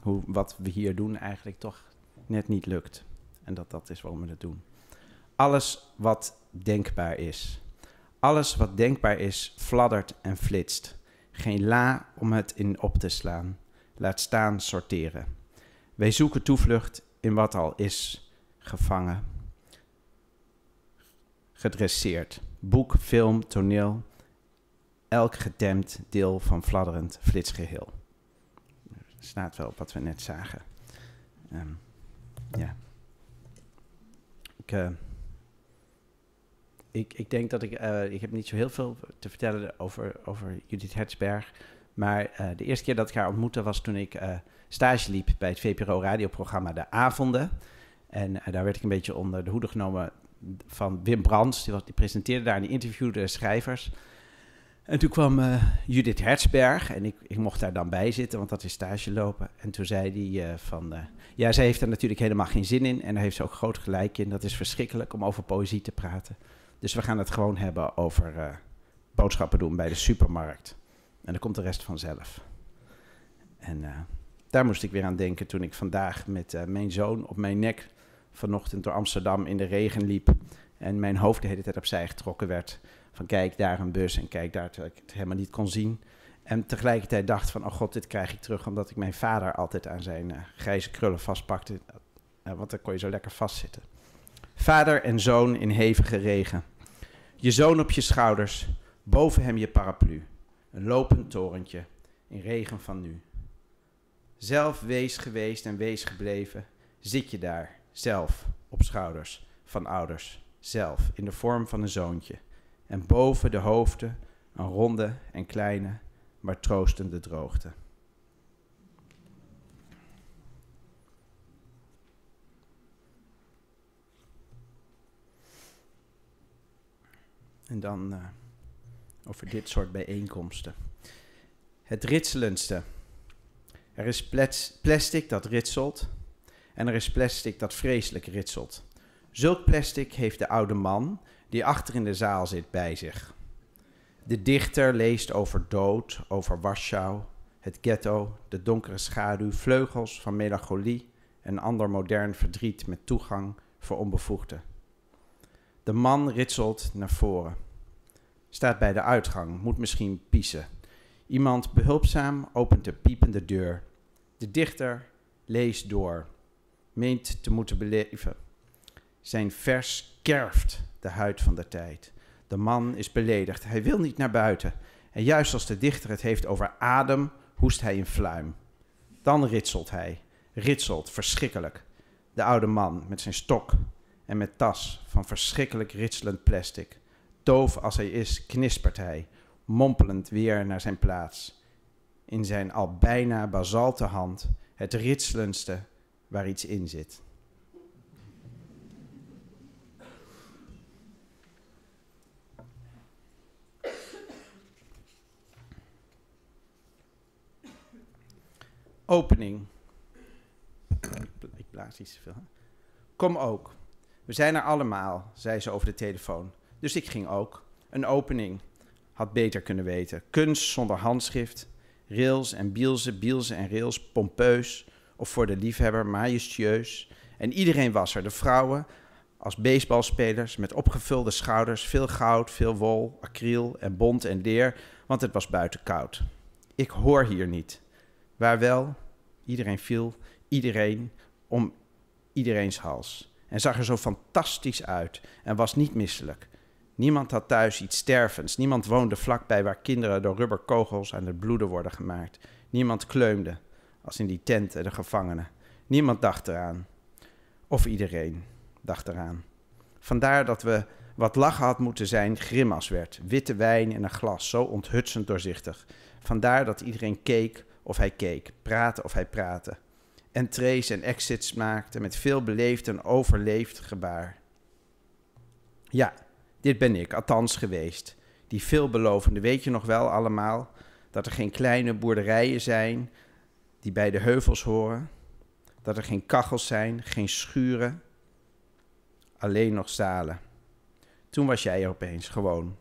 hoe, wat we hier doen eigenlijk toch net niet lukt. En dat dat is waarom we het doen. Alles wat denkbaar is. Alles wat denkbaar is, fladdert en flitst. Geen la om het in op te slaan. Laat staan sorteren. Wij zoeken toevlucht in wat al is gevangen. Gedresseerd. Boek, film, toneel. Elk gedempt deel van fladderend flitsgeheel. Staat wel op wat we net zagen. Ehm, ja. Ik, uh, ik, ik denk dat ik... Uh, ik heb niet zo heel veel te vertellen over, over Judith Hertzberg. Maar uh, de eerste keer dat ik haar ontmoette was toen ik stage liep bij het VPRO-radioprogramma De Avonden. En daar werd ik een beetje onder de hoede genomen van Wim Brands. Die, die presenteerde daar en die interviewde schrijvers. En toen kwam Judith Hertzberg en ik, ik mocht daar dan bij zitten, want dat is stage lopen. En toen zei hij van, ja, zij heeft er natuurlijk helemaal geen zin in en daar heeft ze ook groot gelijk in. Dat is verschrikkelijk om over poëzie te praten. Dus we gaan het gewoon hebben over boodschappen doen bij de supermarkt. En dan komt de rest vanzelf. En daar moest ik weer aan denken toen ik vandaag met mijn zoon op mijn nek vanochtend door Amsterdam in de regen liep. En mijn hoofd de hele tijd opzij getrokken werd van kijk daar een bus en kijk daar, terwijl ik het helemaal niet kon zien. En tegelijkertijd dacht van, oh god, dit krijg ik terug omdat ik mijn vader altijd aan zijn grijze krullen vastpakte. Want dan kon je zo lekker vastzitten. Vader en zoon in hevige regen. Je zoon op je schouders, boven hem je paraplu. Een lopend torentje in regen van nu. Zelf wees geweest en wees gebleven, zit je daar, zelf, op schouders van ouders, zelf, in de vorm van een zoontje en boven de hoofden een ronde en kleine, maar troostende droogte. En dan uh, over dit soort bijeenkomsten. Het ritselendste. Er is plastic dat ritselt en er is plastic dat vreselijk ritselt. Zulk plastic heeft de oude man die achter in de zaal zit bij zich. De dichter leest over dood, over Warschau, het ghetto, de donkere schaduw, vleugels van melancholie en ander modern verdriet met toegang voor onbevoegden. De man ritselt naar voren. Staat bij de uitgang, moet misschien piezen. Iemand behulpzaam opent de piepende deur. De dichter leest door, meent te moeten beleven. Zijn vers kerft de huid van de tijd. De man is beledigd, hij wil niet naar buiten. En juist als de dichter het heeft over adem, hoest hij in fluim. Dan ritselt hij, ritselt, verschrikkelijk. De oude man met zijn stok en met tas van verschrikkelijk ritselend plastic. Doof als hij is, knispert hij, mompelend weer naar zijn plaats. In zijn al bijna basalte hand, het ritselendste waar iets in zit. Opening. Ik blaas iets te veel. Kom ook. We zijn er allemaal, zei ze over de telefoon. Dus ik ging ook. Een opening. Had beter kunnen weten. Kunst zonder handschrift. Rails en bielzen, bielzen en rails. Pompeus. Of voor de liefhebber, majestueus. En iedereen was er. De vrouwen als baseballspelers met opgevulde schouders. Veel goud, veel wol, acryl en bont en leer. Want het was buiten koud. Ik hoor hier niet. Waar wel, iedereen viel, iedereen om iedereens hals. En zag er zo fantastisch uit en was niet misselijk. Niemand had thuis iets stervends. Niemand woonde vlakbij waar kinderen door rubberkogels aan het bloeden worden gemaakt. Niemand kleumde, als in die tenten de gevangenen. Niemand dacht eraan. Of iedereen dacht eraan. Vandaar dat we wat lachen had moeten zijn, grimas werd. Witte wijn in een glas, zo onthutsend doorzichtig. Vandaar dat iedereen keek of hij keek, praatte of hij praatte. Entrees en exits maakte met veel beleefd en overleefd gebaar. Ja, dit ben ik, althans geweest. Die veelbelovende, weet je nog wel allemaal, dat er geen kleine boerderijen zijn die bij de heuvels horen, dat er geen kachels zijn, geen schuren, alleen nog zalen. Toen was jij er opeens gewoon,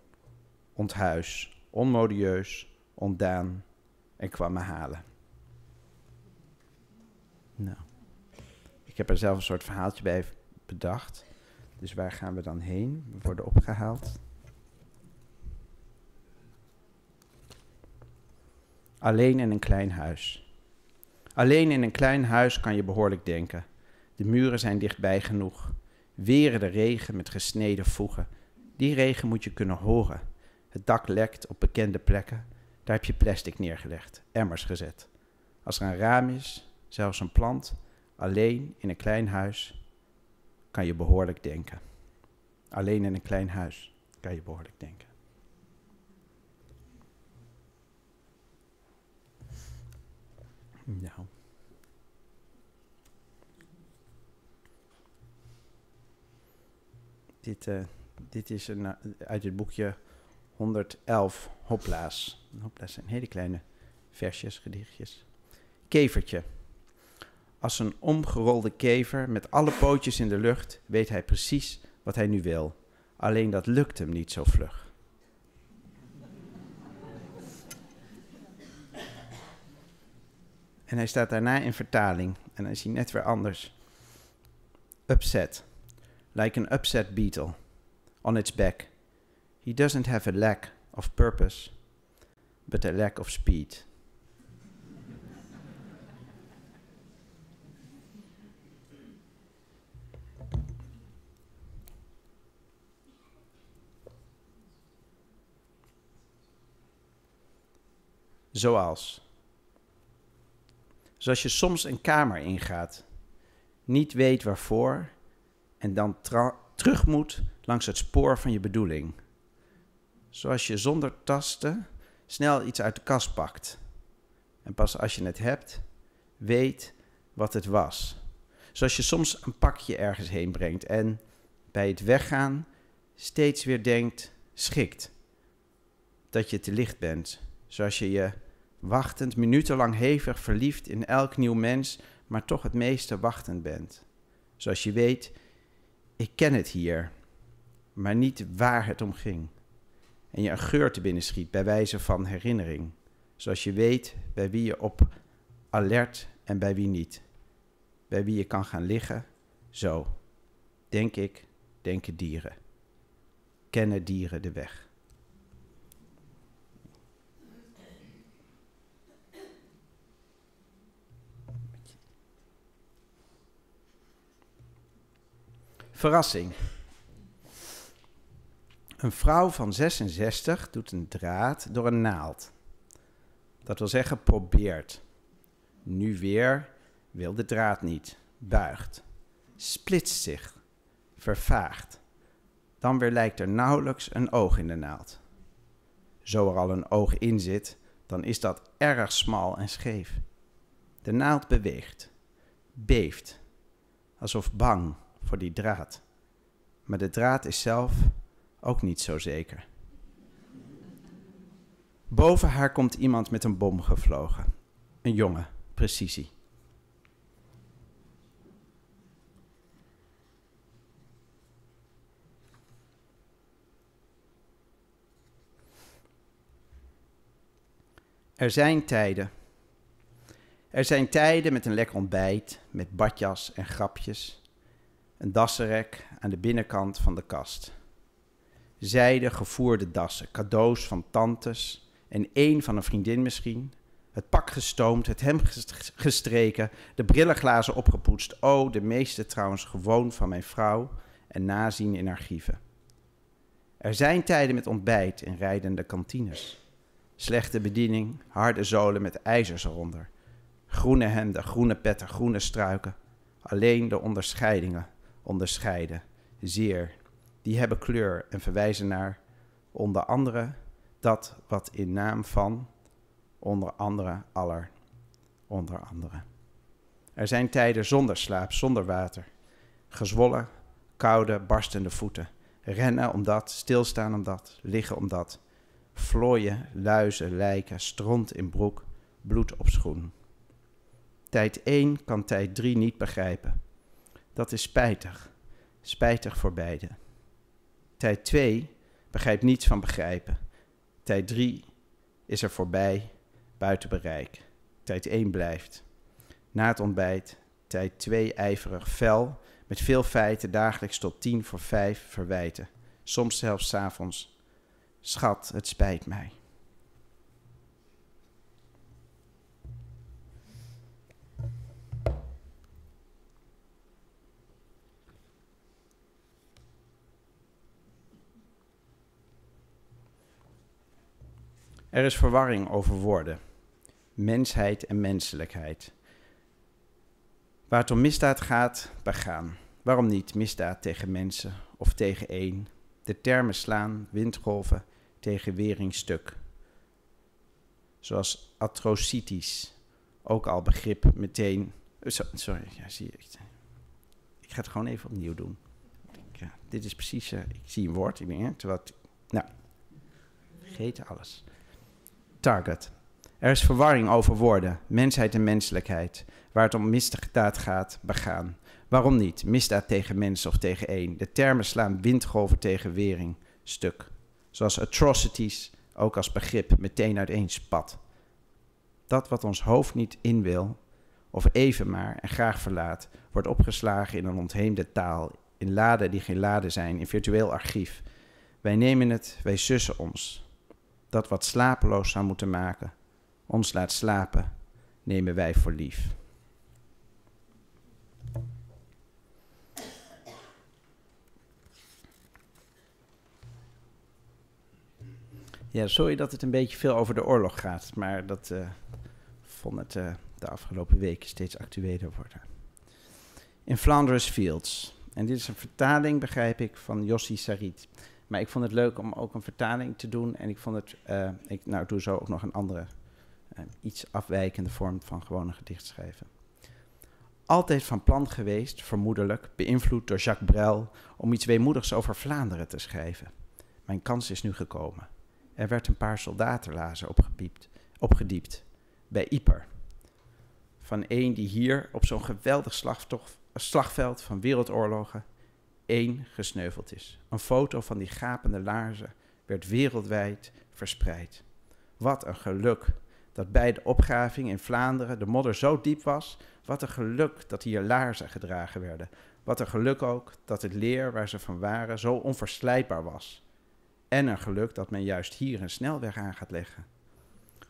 onthuis, onmodieus, ontdaan en kwam me halen. Nou, ik heb er zelf een soort verhaaltje bij bedacht. Dus waar gaan we dan heen? We worden opgehaald. Alleen in een klein huis. Alleen in een klein huis kan je behoorlijk denken. De muren zijn dichtbij genoeg. Weren de regen met gesneden voegen. Die regen moet je kunnen horen. Het dak lekt op bekende plekken. Daar heb je plastic neergelegd, emmers gezet. Als er een raam is, zelfs een plant, alleen in een klein huis, kan je behoorlijk denken. Alleen in een klein huis kan je behoorlijk denken. Nou. Dit, uh, dit is een, uh, uit het boekje 111 hopla's. Hopla's zijn hele kleine versjes, gedichtjes. Kevertje. Als een omgerolde kever met alle pootjes in de lucht weet hij precies wat hij nu wil. Alleen dat lukt hem niet zo vlug. En hij staat daarna in vertaling en hij hij net weer anders. Upset. Like an upset beetle. On its back. He doesn't have a lack of purpose, but a lack of speed. Zoals. Zoals je soms een kamer ingaat, niet weet waarvoor en dan terug moet langs het spoor van je bedoeling. Zoals je zonder tasten snel iets uit de kast pakt. En pas als je het hebt, weet wat het was. Zoals je soms een pakje ergens heen brengt en bij het weggaan steeds weer denkt, schikt. Dat je te licht bent. Zoals je je wachtend, minutenlang hevig verliefd in elk nieuw mens, maar toch het meeste wachtend bent. Zoals je weet, ik ken het hier, maar niet waar het om ging. En je een geur te binnen schiet bij wijze van herinnering, zoals je weet bij wie je op alert en bij wie niet. Bij wie je kan gaan liggen, zo. Denk ik, denken dieren. Kennen dieren de weg. Verrassing. Een vrouw van 66 doet een draad door een naald. Dat wil zeggen, probeert. Nu weer wil de draad niet, buigt, splitst zich, vervaagt. Dan weer lijkt er nauwelijks een oog in de naald. Zo er al een oog in zit, dan is dat erg smal en scheef. De naald beweegt, beeft, alsof bang voor die draad. Maar de draad is zelf ook niet zo zeker. Boven haar komt iemand met een bom gevlogen. Een jongen, precisie. Er zijn tijden. Er zijn tijden met een lekker ontbijt, met badjas en grapjes, een dassenrek aan de binnenkant van de kast. Zijde gevoerde dassen, cadeaus van tantes en één van een vriendin misschien. Het pak gestoomd, het hem gestreken, de brillenglazen opgepoetst. Oh, de meeste trouwens gewoon van mijn vrouw en nazien in archieven. Er zijn tijden met ontbijt in rijdende kantines. Slechte bediening, harde zolen met ijzers eronder. Groene hemden, groene petten, groene struiken. Alleen de onderscheidingen onderscheiden. Zeer. Die hebben kleur en verwijzen naar onder andere dat wat in naam van, onder andere aller, onder andere. Er zijn tijden zonder slaap, zonder water. Gezwollen, koude, barstende voeten. Rennen omdat, stilstaan omdat, liggen omdat. Vlooien, luizen, lijken, stront in broek, bloed op schoen. Tijd 1 kan tijd 3 niet begrijpen. Dat is spijtig. Spijtig voor beiden. Tijd 2 begrijpt niets van begrijpen. Tijd 3 is er voorbij, buiten bereik. Tijd 1 blijft. Na het ontbijt, tijd 2 ijverig, fel, met veel feiten, dagelijks tot 10 voor 5 verwijten. Soms zelfs 's avonds. Schat, het spijt mij. Er is verwarring over woorden, mensheid en menselijkheid. Waar het om misdaad gaat, begaan. Waarom niet misdaad tegen mensen of tegen één? De termen slaan, windgolven, tegen wering stuk. Zoals atrocities, ook al begrip meteen. so- sorry, ja, zie. Ik, ik ga het gewoon even opnieuw doen. Ja, dit is precies, eh, ik zie een woord, ik denk, hè, terwijl nou, vergeten alles. Target. Er is verwarring over woorden, mensheid en menselijkheid. Waar het om misdaad gaat, begaan. Waarom niet? Misdaad tegen mensen of tegen één. De termen slaan windgolven tegen wering stuk. Zoals atrocities ook als begrip meteen uiteen spat. Dat wat ons hoofd niet in wil, of even maar en graag verlaat, wordt opgeslagen in een ontheemde taal, in laden die geen laden zijn, in virtueel archief. Wij nemen het, wij sussen ons. Dat wat slapeloos zou moeten maken, ons laat slapen, nemen wij voor lief. Ja, sorry dat het een beetje veel over de oorlog gaat, maar dat eh, vond het eh, de afgelopen weken steeds actueler worden. In Flanders Fields. En dit is een vertaling, begrijp ik, van Jossi Sarit. Maar ik vond het leuk om ook een vertaling te doen. En ik vond het, eh, ik, nou, ik doe zo ook nog een andere, eh, iets afwijkende vorm van gewoon een gedicht schrijven. Altijd van plan geweest, vermoedelijk, beïnvloed door Jacques Brel, om iets weemoedigs over Vlaanderen te schrijven. Mijn kans is nu gekomen. Er werd een paar soldatenlazen opgepiept, opgediept, bij Yper. Van een die hier op zo'n geweldig slagtocht, slagveld van wereldoorlogen één gesneuveld is. Een foto van die gapende laarzen werd wereldwijd verspreid. Wat een geluk dat bij de opgraving in Vlaanderen de modder zo diep was. Wat een geluk dat hier laarzen gedragen werden. Wat een geluk ook dat het leer waar ze van waren zo onverslijtbaar was. En een geluk dat men juist hier een snelweg aan gaat leggen.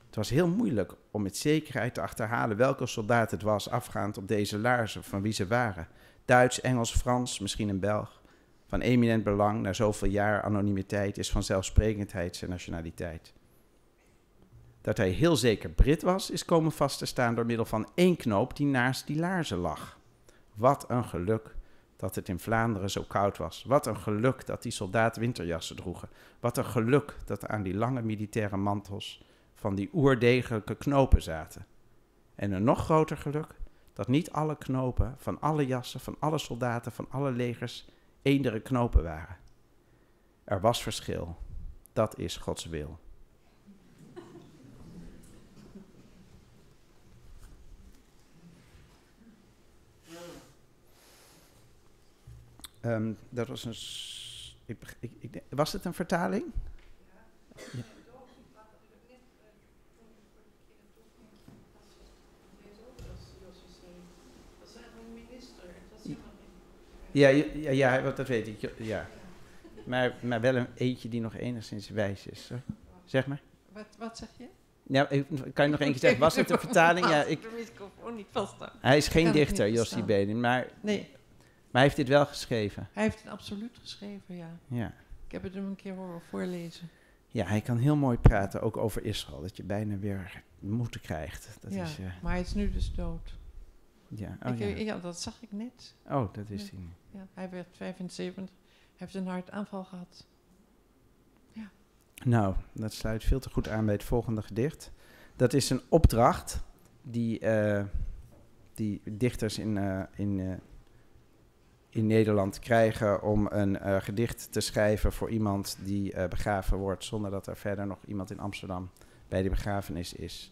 Het was heel moeilijk om met zekerheid te achterhalen welke soldaat het was afgaand op deze laarzen van wie ze waren. Duits, Engels, Frans, misschien een Belg. Van eminent belang na zoveel jaar anonimiteit is vanzelfsprekendheid zijn nationaliteit. Dat hij heel zeker Brit was, is komen vast te staan door middel van één knoop die naast die laarzen lag. Wat een geluk dat het in Vlaanderen zo koud was. Wat een geluk dat die soldaten winterjassen droegen. Wat een geluk dat aan die lange militaire mantels van die oerdegelijke knopen zaten. En een nog groter geluk dat niet alle knopen van alle jassen, van alle soldaten, van alle legers eendere knopen waren. Er was verschil. Dat is Gods wil. Ehm, dat was een. Ik, ik, was het een vertaling? Ja. Ja, ja, ja, wat dat weet ik. Ja. Maar, maar wel een eentje die nog enigszins wijs is. Zeg maar. Wat, wat zeg je? Ja, ik- kan je nog één keer zeggen? Was het een vertaling? Ja, ik, niet vast hij is geen dichter, Jossi. Benin, maar, Nee, maar hij heeft dit wel geschreven. hij heeft het absoluut geschreven, ja. Ja. Ik heb het hem een keer horen voorlezen. ja, hij kan heel mooi praten, ook over Israël. Dat je bijna weer moed krijgt. Dat ja, is, eh, maar hij is nu dus dood. Ja. ik, Oh, ja. ja. dat zag ik net. oh, dat is Ja. hij. Ja, hij werd 75, heeft een hartaanval gehad. Nou, dat sluit veel te goed aan bij het volgende gedicht. Dat is een opdracht die, eh, die dichters in, eh, in, eh, in Nederland krijgen om een eh, gedicht te schrijven voor iemand die eh, begraven wordt, zonder dat er verder nog iemand in Amsterdam bij de begrafenis is.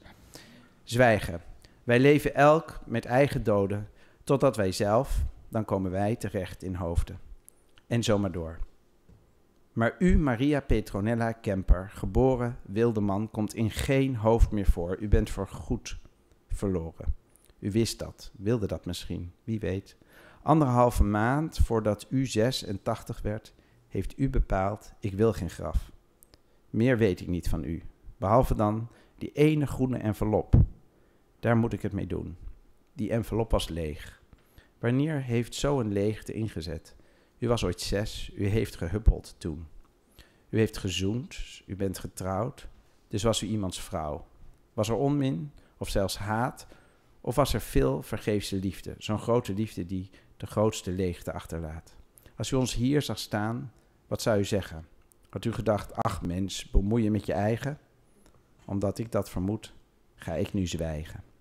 Zwijgen. Wij leven elk met eigen doden, totdat wij zelf, dan komen wij terecht in hoofden. En zo maar door. Maar u, Maria Petronella Kemper, geboren Wildeman, komt in geen hoofd meer voor. U bent voor goed verloren. U wist dat, wilde dat misschien, wie weet. Anderhalve maand voordat u 86 werd, heeft u bepaald: ik wil geen graf. Meer weet ik niet van u, behalve dan die ene groene envelop. Daar moet ik het mee doen. Die envelop was leeg. Wanneer heeft zo'n leegte ingezet? U was ooit zes, u heeft gehuppeld toen. U heeft gezoend, u bent getrouwd, dus was u iemands vrouw. Was er onmin of zelfs haat, of was er veel vergeefse liefde, zo'n grote liefde die de grootste leegte achterlaat? Als u ons hier zag staan, wat zou u zeggen? Had u gedacht, ach mens, bemoei je met je eigen? Omdat ik dat vermoed, ga ik nu zwijgen.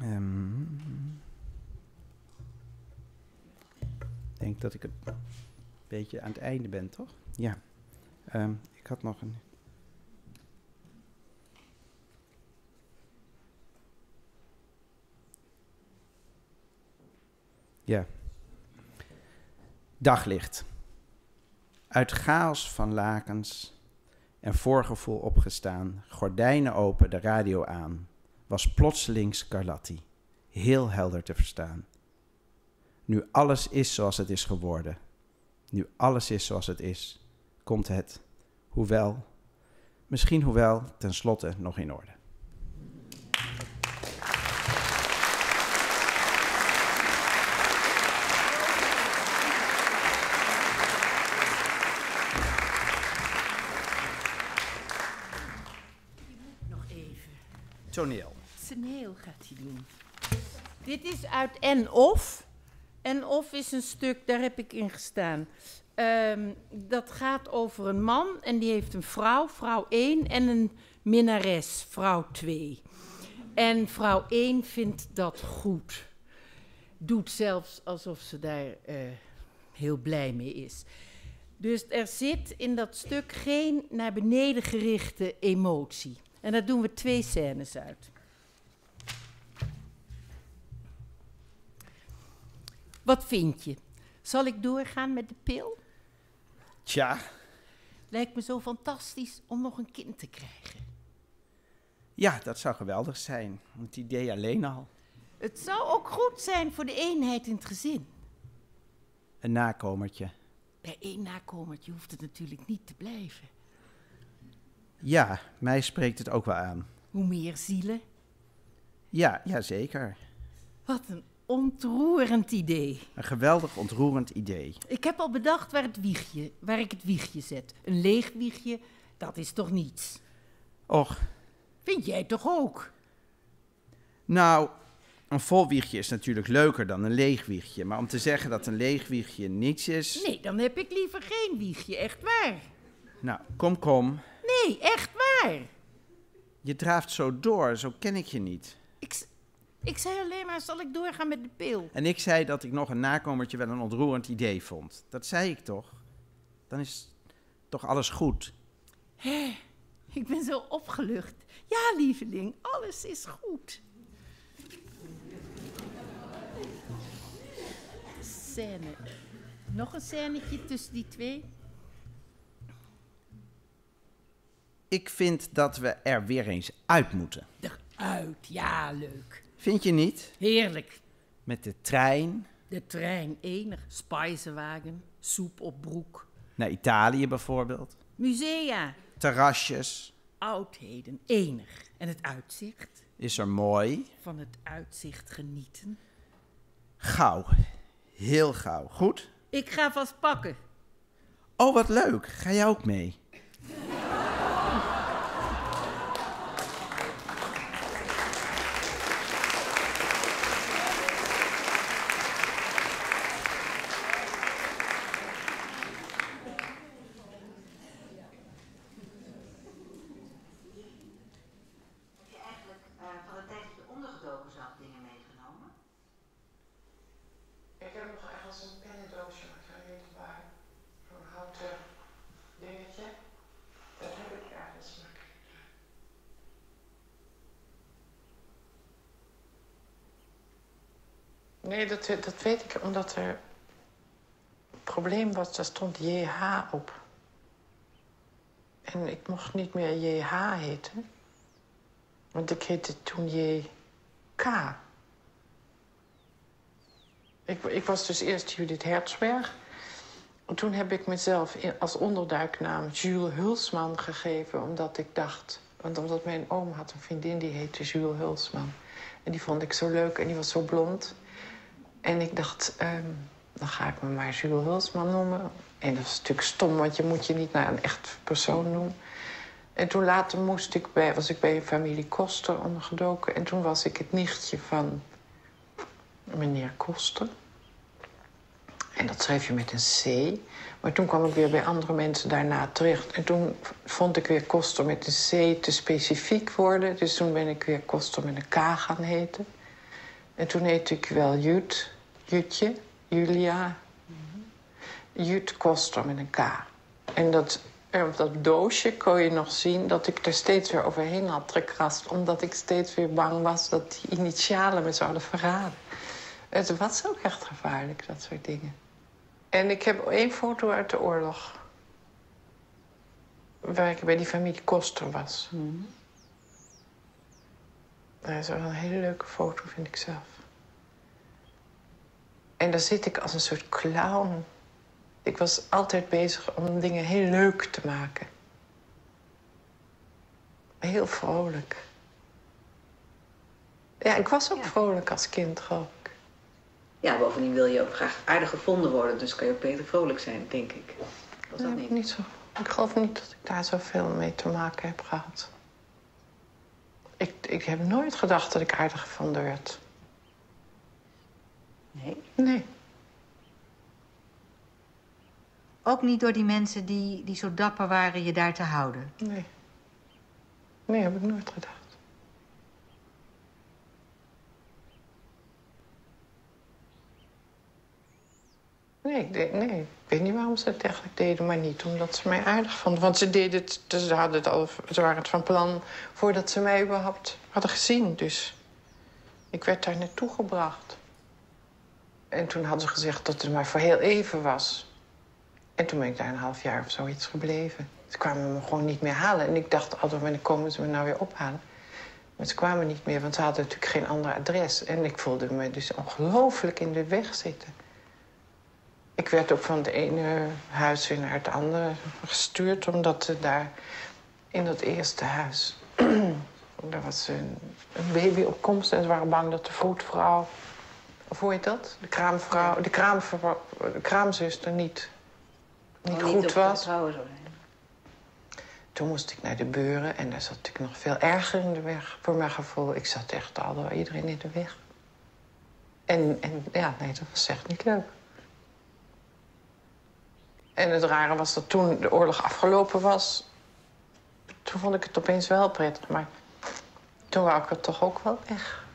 Ehm, Ik denk dat ik een beetje aan het einde ben, toch? Ja. Ehm, ik had nog een. Ja. Daglicht. Uit chaos van lakens en voorgevoel opgestaan, gordijnen open, de radio aan, was plotseling Scarlatti, heel helder te verstaan. Nu alles is zoals het is geworden, nu alles is zoals het is, komt het, hoewel, misschien hoewel, tenslotte nog in orde. Nog even. Toneel. Gaat hij doen. Dit is uit En Of. En Of is een stuk, daar heb ik in gestaan. Ehm, dat gaat over een man en die heeft een vrouw, vrouw 1, en een minnares, vrouw 2. En vrouw 1 vindt dat goed. Doet zelfs alsof ze daar eh, heel blij mee is. Dus er zit in dat stuk geen naar beneden gerichte emotie. En daar doen we twee scènes uit. Wat vind je? Zal ik doorgaan met de pil? Tja, Lijkt me zo fantastisch om nog een kind te krijgen. ja, dat zou geweldig zijn. Het idee alleen al. Het zou ook goed zijn voor de eenheid in het gezin. Een nakomertje. Bij één nakomertje hoeft het natuurlijk niet te blijven. Ja, mij spreekt het ook wel aan. Hoe meer zielen, Ja, ja, zeker. wat een ontroerend idee. Een geweldig ontroerend idee. Ik heb al bedacht waar, het wiegje, waar ik het wiegje zet. Een leeg wiegje, dat is toch niets? Och, Vind jij toch ook? nou, een vol wiegje is natuurlijk leuker dan een leeg wiegje. Maar om te zeggen dat een leeg wiegje niets is... Nee, dan heb ik liever geen wiegje, echt waar. Nou, kom, kom. Nee, echt waar. Je draaft zo door, zo ken ik je niet. Ik, ik zei alleen maar, zal ik doorgaan met de pil? En ik zei dat ik nog een nakomertje wel een ontroerend idee vond. Dat zei ik toch? Dan is toch alles goed? Ik ben zo opgelucht. Ja, lieveling, alles is goed. Scène. Nog een scènetje tussen die twee? Ik vind dat we er weer eens uit moeten. Eruit, ja, leuk. Vind je niet? Heerlijk. Met de trein De trein, enig. Spijzenwagen, soep op broek. naar Italië bijvoorbeeld. Musea, Terrasjes. oudheden, enig. En het uitzicht, Is er mooi. van het uitzicht genieten. Gauw. Heel gauw. Goed? Ik ga vast pakken. Oh, wat leuk. Ga jij ook mee? Heb je eigenlijk eh, van de tijd dat je ondergedoken zat dingen meegenomen? Ik heb nog ergens een pennendoosje, maar ik ga niet waar. Zo'n houten dingetje. Nee, dat, dat weet ik omdat er... Het probleem was, daar stond JH op. En ik mocht niet meer JH heten. Want ik heette toen JK. Ik, ik was dus eerst Judith Hertzberg. En toen heb ik mezelf als onderduiknaam Jules Hulsman gegeven. Omdat ik dacht... Want omdat mijn oom had een vriendin die heette Jules Hulsman. En die vond ik zo leuk en die was zo blond. En ik dacht, ehm, dan ga ik me maar Jules Hulsman noemen. En dat is natuurlijk stom, want je moet je niet naar een echt persoon noemen. En toen later moest ik bij, was ik bij een familie Koster ondergedoken. En toen was ik het nichtje van meneer Koster. En dat schreef je met een C. Maar toen kwam ik weer bij andere mensen daarna terecht. En toen vond ik weer Koster met een C te specifiek worden. Dus toen ben ik weer Koster met een K gaan heten. En toen heette ik wel Jut, Jutje, Julia. Jut Koster met een K. En dat, op dat doosje kon je nog zien dat ik er steeds weer overheen had gekrast. Omdat ik steeds weer bang was dat die initialen me zouden verraden. Het was ook echt gevaarlijk, dat soort dingen. En ik heb één foto uit de oorlog. Waar ik bij die familie Koster was. Dat is wel een hele leuke foto, vind ik zelf. En daar zit ik als een soort clown. Ik was altijd bezig om dingen heel leuk te maken. Heel vrolijk. Ja, ik was ook Ja. vrolijk als kind, geloof ik. Ja, bovendien wil je ook graag aardig gevonden worden, dus kan je ook beter vrolijk zijn, denk ik. Was dat niet? niet zo. Ik geloof niet dat ik daar zoveel mee te maken heb gehad. Ik, ik heb nooit gedacht dat ik aardig gevonden werd. Nee. Nee. Ook niet door die mensen die, die zo dapper waren je daar te houden. Nee. Nee, heb ik nooit gedacht. Nee, nee, ik weet niet waarom ze het eigenlijk deden, maar niet omdat ze mij aardig vonden. Want ze deden het, ze, hadden het al, ze waren het van plan voordat ze mij überhaupt hadden gezien. Dus ik werd daar naartoe gebracht. En toen hadden ze gezegd dat het maar voor heel even was. En toen ben ik daar een half jaar of zoiets gebleven. Ze kwamen me gewoon niet meer halen. En ik dacht altijd, wanneer komen ze me nou weer ophalen? Maar ze kwamen niet meer, want ze hadden natuurlijk geen ander adres. En ik voelde me dus ongelooflijk in de weg zitten. Ik werd ook van het ene huis naar het andere gestuurd... omdat ze daar in dat eerste huis... daar was een, een baby op komst en ze waren bang dat de vroedvrouw... Of hoe heet dat? De kraamvrouw, de, kraamvrouw, de kraamzuster niet, niet Gewoon goed was. Toen moest ik naar de beuren en daar zat ik nog veel erger in de weg, voor mijn gevoel. Ik zat echt al door iedereen in de weg. En, en ja, nee, dat was echt niet leuk. En het rare was dat toen de oorlog afgelopen was... toen vond ik het opeens wel prettig, maar toen wou ik er toch ook wel weg.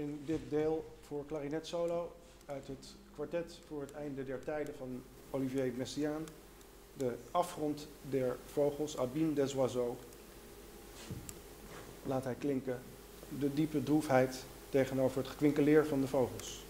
In dit deel voor klarinet solo uit het kwartet voor het einde der tijden van Olivier Messiaen. De afgrond der vogels, Abîme des oiseaux. Laat hij klinken de diepe droefheid tegenover het gekwinkeleer van de vogels.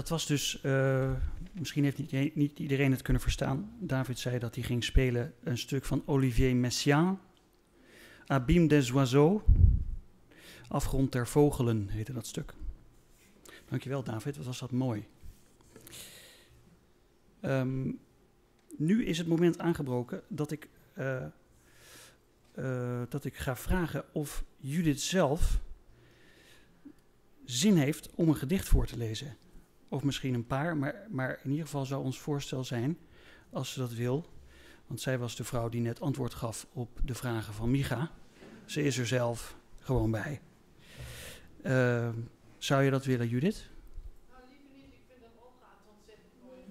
Dat was dus, eh, misschien heeft niet, niet iedereen het kunnen verstaan. David zei dat hij ging spelen een stuk van Olivier Messiaen. Abîme des oiseaux. Afgrond der vogelen heette dat stuk. Dankjewel David, wat was dat mooi. Ehm, nu is het moment aangebroken dat ik, eh, eh, dat ik ga vragen of Judith zelf zin heeft om een gedicht voor te lezen. Of misschien een paar, maar, maar in ieder geval zou ons voorstel zijn, als ze dat wil. Want zij was de vrouw die net antwoord gaf op de vragen van Micha. Ze is er zelf gewoon bij. Uh, zou je dat willen, Judith? Nou, liever niet. Ik vind dat Olga het ontzettend mooi.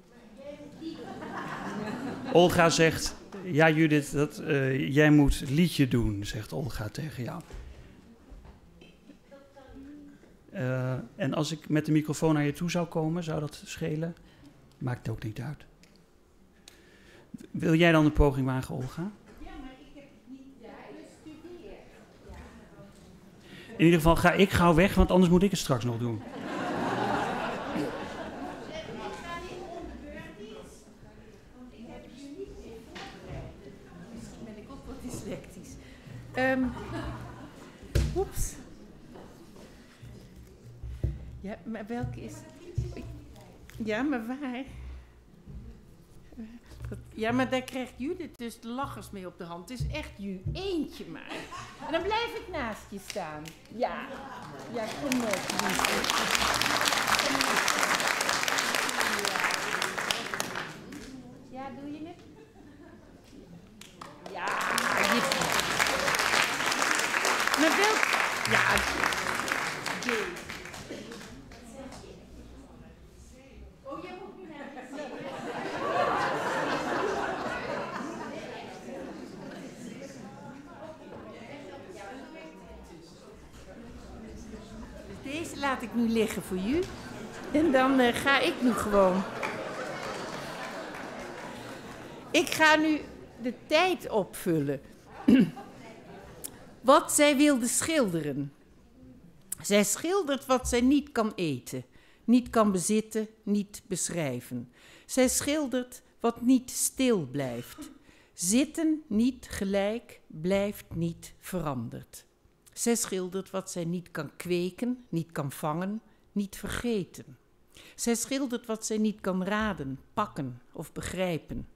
Olga zegt, ja Judith, dat, uh, jij moet liedje doen, zegt Olga tegen jou. Uh, en als ik met de microfoon naar je toe zou komen, zou dat schelen? Maakt ook niet uit. Wil jij dan een poging wagen, Olga? Ja, maar ik heb niet gestudeerd. In ieder geval ga ik gauw weg, want anders moet ik het straks nog doen. Misschien ben ik ook wat dyslectisch. Um, Ja, maar welke is... Ja, maar waar? Ja, maar daar krijgt Judith dus de lachers mee op de hand. Het is echt ju eentje maar. En dan blijf ik naast je staan. Ja, ja kom op. Ja, doe je het? Ja, dit. Maar welk... Ja, deze. laat ik liggen voor u. En dan uh, ga ik nu gewoon. Ik ga nu de tijd opvullen. wat zij wilde schilderen. Zij schildert wat zij niet kan eten, niet kan bezitten, niet beschrijven. Zij schildert wat niet stil blijft. Zitten niet gelijk, blijft niet veranderd. Zij schildert wat zij niet kan kweken, niet kan vangen, niet vergeten. Zij schildert wat zij niet kan raden, pakken of begrijpen.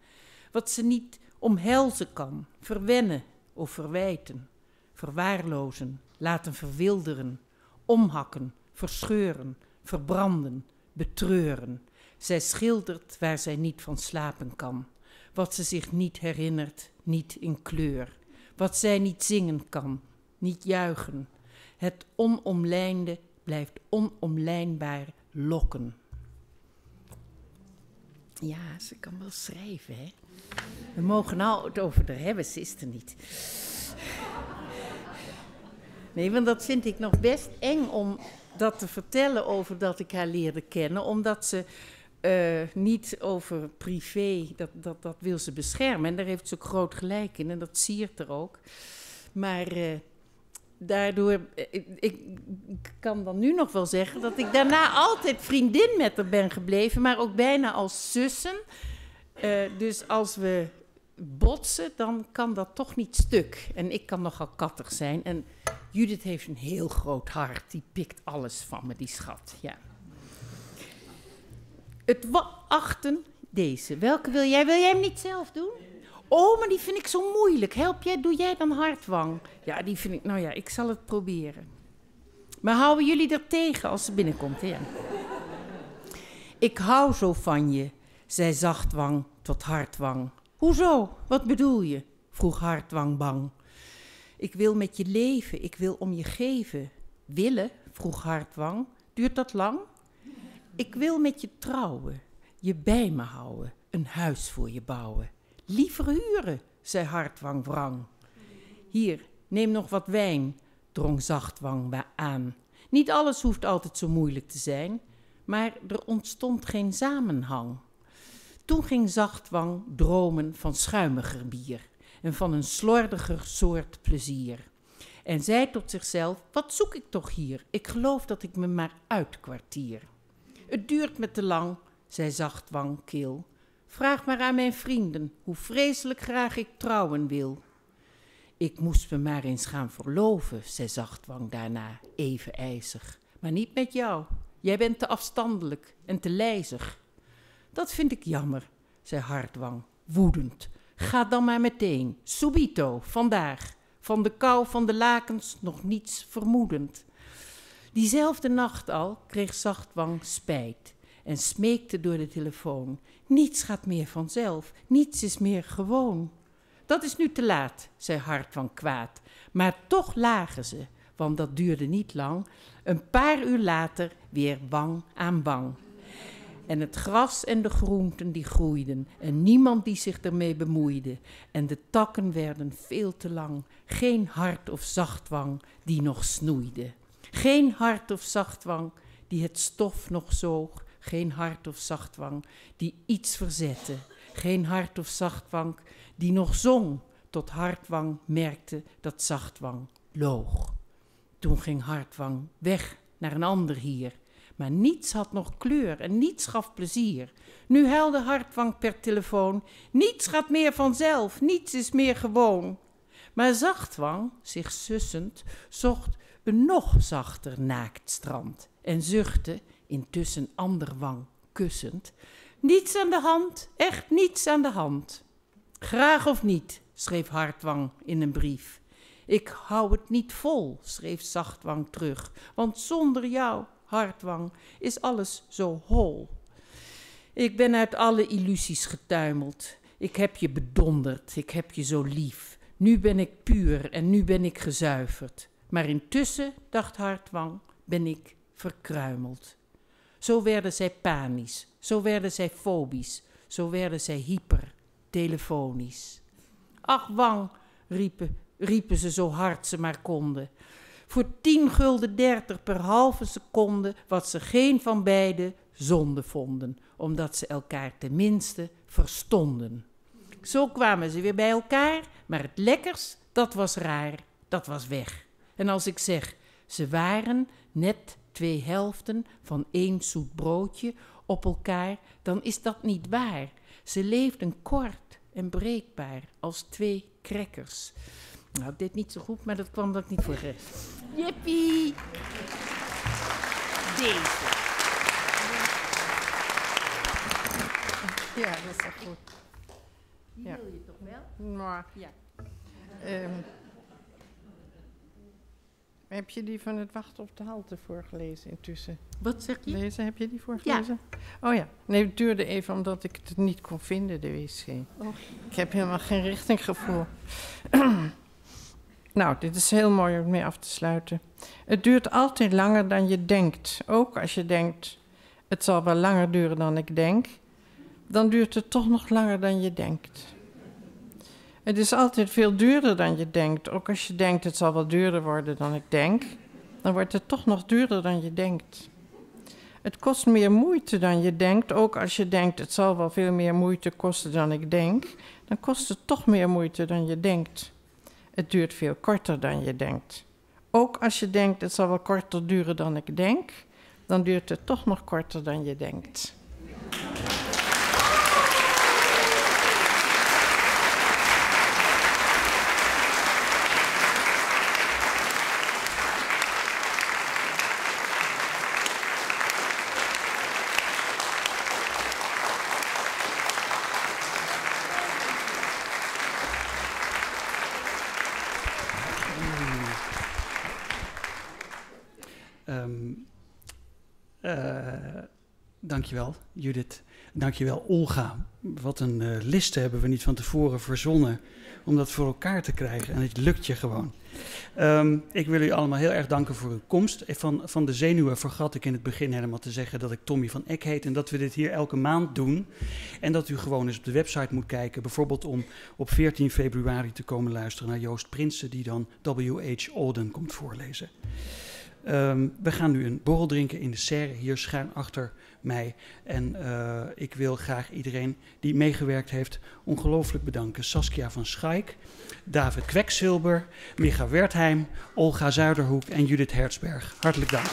Wat ze niet omhelzen kan, verwennen of verwijten. Verwaarlozen, laten verwilderen, omhakken, verscheuren, verbranden, betreuren. Zij schildert waar zij niet van slapen kan. Wat ze zich niet herinnert, niet in kleur. Wat zij niet zingen kan, niet juichen. Het onomlijnde blijft onomlijnbaar lokken. Ja, ze kan wel schrijven, hè? We mogen nou het over de hebben, ze is er niet. Nee, want dat vind ik nog best eng om dat te vertellen over dat ik haar leerde kennen, omdat ze uh, niet over privé, dat, dat, dat wil ze beschermen. En daar heeft ze ook groot gelijk in en dat siert er ook. Maar uh, daardoor, eh, ik, ik, kan dan nu nog wel zeggen dat ik daarna altijd vriendin met haar ben gebleven, maar ook bijna als zussen. Uh, dus als we botsen, dan kan dat toch niet stuk. En ik kan nogal kattig zijn. En Judith heeft een heel groot hart. Die pikt alles van me, die schat. Ja. Het achten, deze. Welke wil jij? Wil jij hem niet zelf doen? Oh, maar die vind ik zo moeilijk. Help jij, doe jij dan hartwang? Ja, die vind ik, nou ja, ik zal het proberen. Maar houden jullie er tegen als ze binnenkomt? Ja. Ik hou zo van je, zei zachtwang tot hartwang. Hoezo? Wat bedoel je? vroeg hartwang bang. Ik wil met je leven, ik wil om je geven. Willen? vroeg hartwang. Duurt dat lang? Ik wil met je trouwen. je bij me houden, een huis voor je bouwen. Liever huren, zei Hartwang wrang. Hier, neem nog wat wijn, drong Zachtwang wa- aan. Niet alles hoeft altijd zo moeilijk te zijn, maar er ontstond geen samenhang. Toen ging Zachtwang dromen van schuimiger bier en van een slordiger soort plezier. En zei tot zichzelf: Wat zoek ik toch hier? Ik geloof dat ik me maar uitkwartier. Het duurt me te lang, zei Zachtwang kil. Vraag maar aan mijn vrienden hoe vreselijk graag ik trouwen wil. Ik moest me maar eens gaan verloven, zei Zachtwang daarna, even ijzig. Maar niet met jou. Jij bent te afstandelijk en te lijzig. Dat vind ik jammer, zei Hardwang, woedend. Ga dan maar meteen, subito, vandaag. Van de kou van de lakens nog niets vermoedend. Diezelfde nacht al kreeg Zachtwang spijt en smeekte door de telefoon. Niets gaat meer vanzelf, niets is meer gewoon. Dat is nu te laat, zei Hartwang kwaad. Maar toch lagen ze, want dat duurde niet lang, een paar uur later weer wang aan wang. En het gras en de groenten die groeiden en niemand die zich ermee bemoeide. En de takken werden veel te lang, geen hart of zachtwang die nog snoeide. Geen hart of zachtwang die het stof nog zoog, geen hart of zachtwang die iets verzette. Geen hart of zachtwang die nog zong, tot Hartwang merkte dat Zachtwang loog. Toen ging Hartwang weg naar een ander hier, maar niets had nog kleur en niets gaf plezier. Nu huilde Hartwang per telefoon: Niets gaat meer vanzelf, niets is meer gewoon. Maar Zachtwang, zich sussend, zocht een nog zachter naaktstrand en zuchtte, intussen ander wang kussend: Niets aan de hand, echt niets aan de hand. Graag of niet, schreef Hartwang in een brief. Ik hou het niet vol, schreef Zachtwang terug, want zonder jou, Hartwang, is alles zo hol. Ik ben uit alle illusies getuimeld. Ik heb je bedonderd, ik heb je zo lief. Nu ben ik puur en nu ben ik gezuiverd. Maar intussen, dacht Hartwang, ben ik verkruimeld. Zo werden zij panisch, zo werden zij fobisch, zo werden zij hyper, telefonisch. Ach, Wang, riepen, riepen ze zo hard ze maar konden. Voor tien gulden dertig per halve seconde, wat ze geen van beiden zonde vonden, omdat ze elkaar tenminste verstonden. Zo kwamen ze weer bij elkaar, maar het lekkers, dat was raar, dat was weg. En als ik zeg, ze waren net twee helften van één zoet broodje op elkaar, dan is dat niet waar. Ze leefden kort en breekbaar als twee crackers. Nou, ik deed niet zo goed, maar dat kwam dat niet voor. Jippie! Deze. Ja, dat is echt goed. Die Ja. wil je toch wel? Maar, Ja. ehm, heb je die van het wachten op de halte voorgelezen intussen? Wat zeg je? Lezen, heb je die voorgelezen? Oh ja. Nee, het duurde even omdat ik het niet kon vinden, de wc. Oh. Ik heb helemaal geen richtinggevoel. nou, dit is heel mooi om mee af te sluiten. Het duurt altijd langer dan je denkt. Ook als je denkt, het zal wel langer duren dan ik denk. Dan duurt het toch nog langer dan je denkt. Het is altijd veel duurder dan je denkt. Ook als je denkt, het zal wel duurder worden dan ik denk. Dan wordt het toch nog duurder dan je denkt. Het kost meer moeite dan je denkt. Ook als je denkt, het zal wel veel meer moeite kosten dan ik denk. Dan kost het toch meer moeite dan je denkt. Het duurt veel korter dan je denkt. Ook als je denkt, het zal wel korter duren dan ik denk. Dan duurt het toch nog korter dan je denkt. Dankjewel, Judith. Dankjewel, Olga. Wat een uh, hebben we niet van tevoren verzonnen om dat voor elkaar te krijgen. En het lukt je gewoon. Um, ik wil u allemaal heel erg danken voor uw komst. Van, van de zenuwen vergat ik in het begin helemaal te zeggen dat ik Tommy van Eck heet. En dat we dit hier elke maand doen. En dat u gewoon eens op de website moet kijken. Bijvoorbeeld om op 14 februari te komen luisteren naar Joost Prinsen, die dan W.H. Auden komt voorlezen. Um, we gaan nu een borrel drinken in de serre hier schuin achter mij. En uh, ik wil graag iedereen die meegewerkt heeft ongelooflijk bedanken. Saskia van Schaik, David Kweksilber, Micha Wertheim, Olga Zuiderhoek en Judith Hertzberg. Hartelijk dank.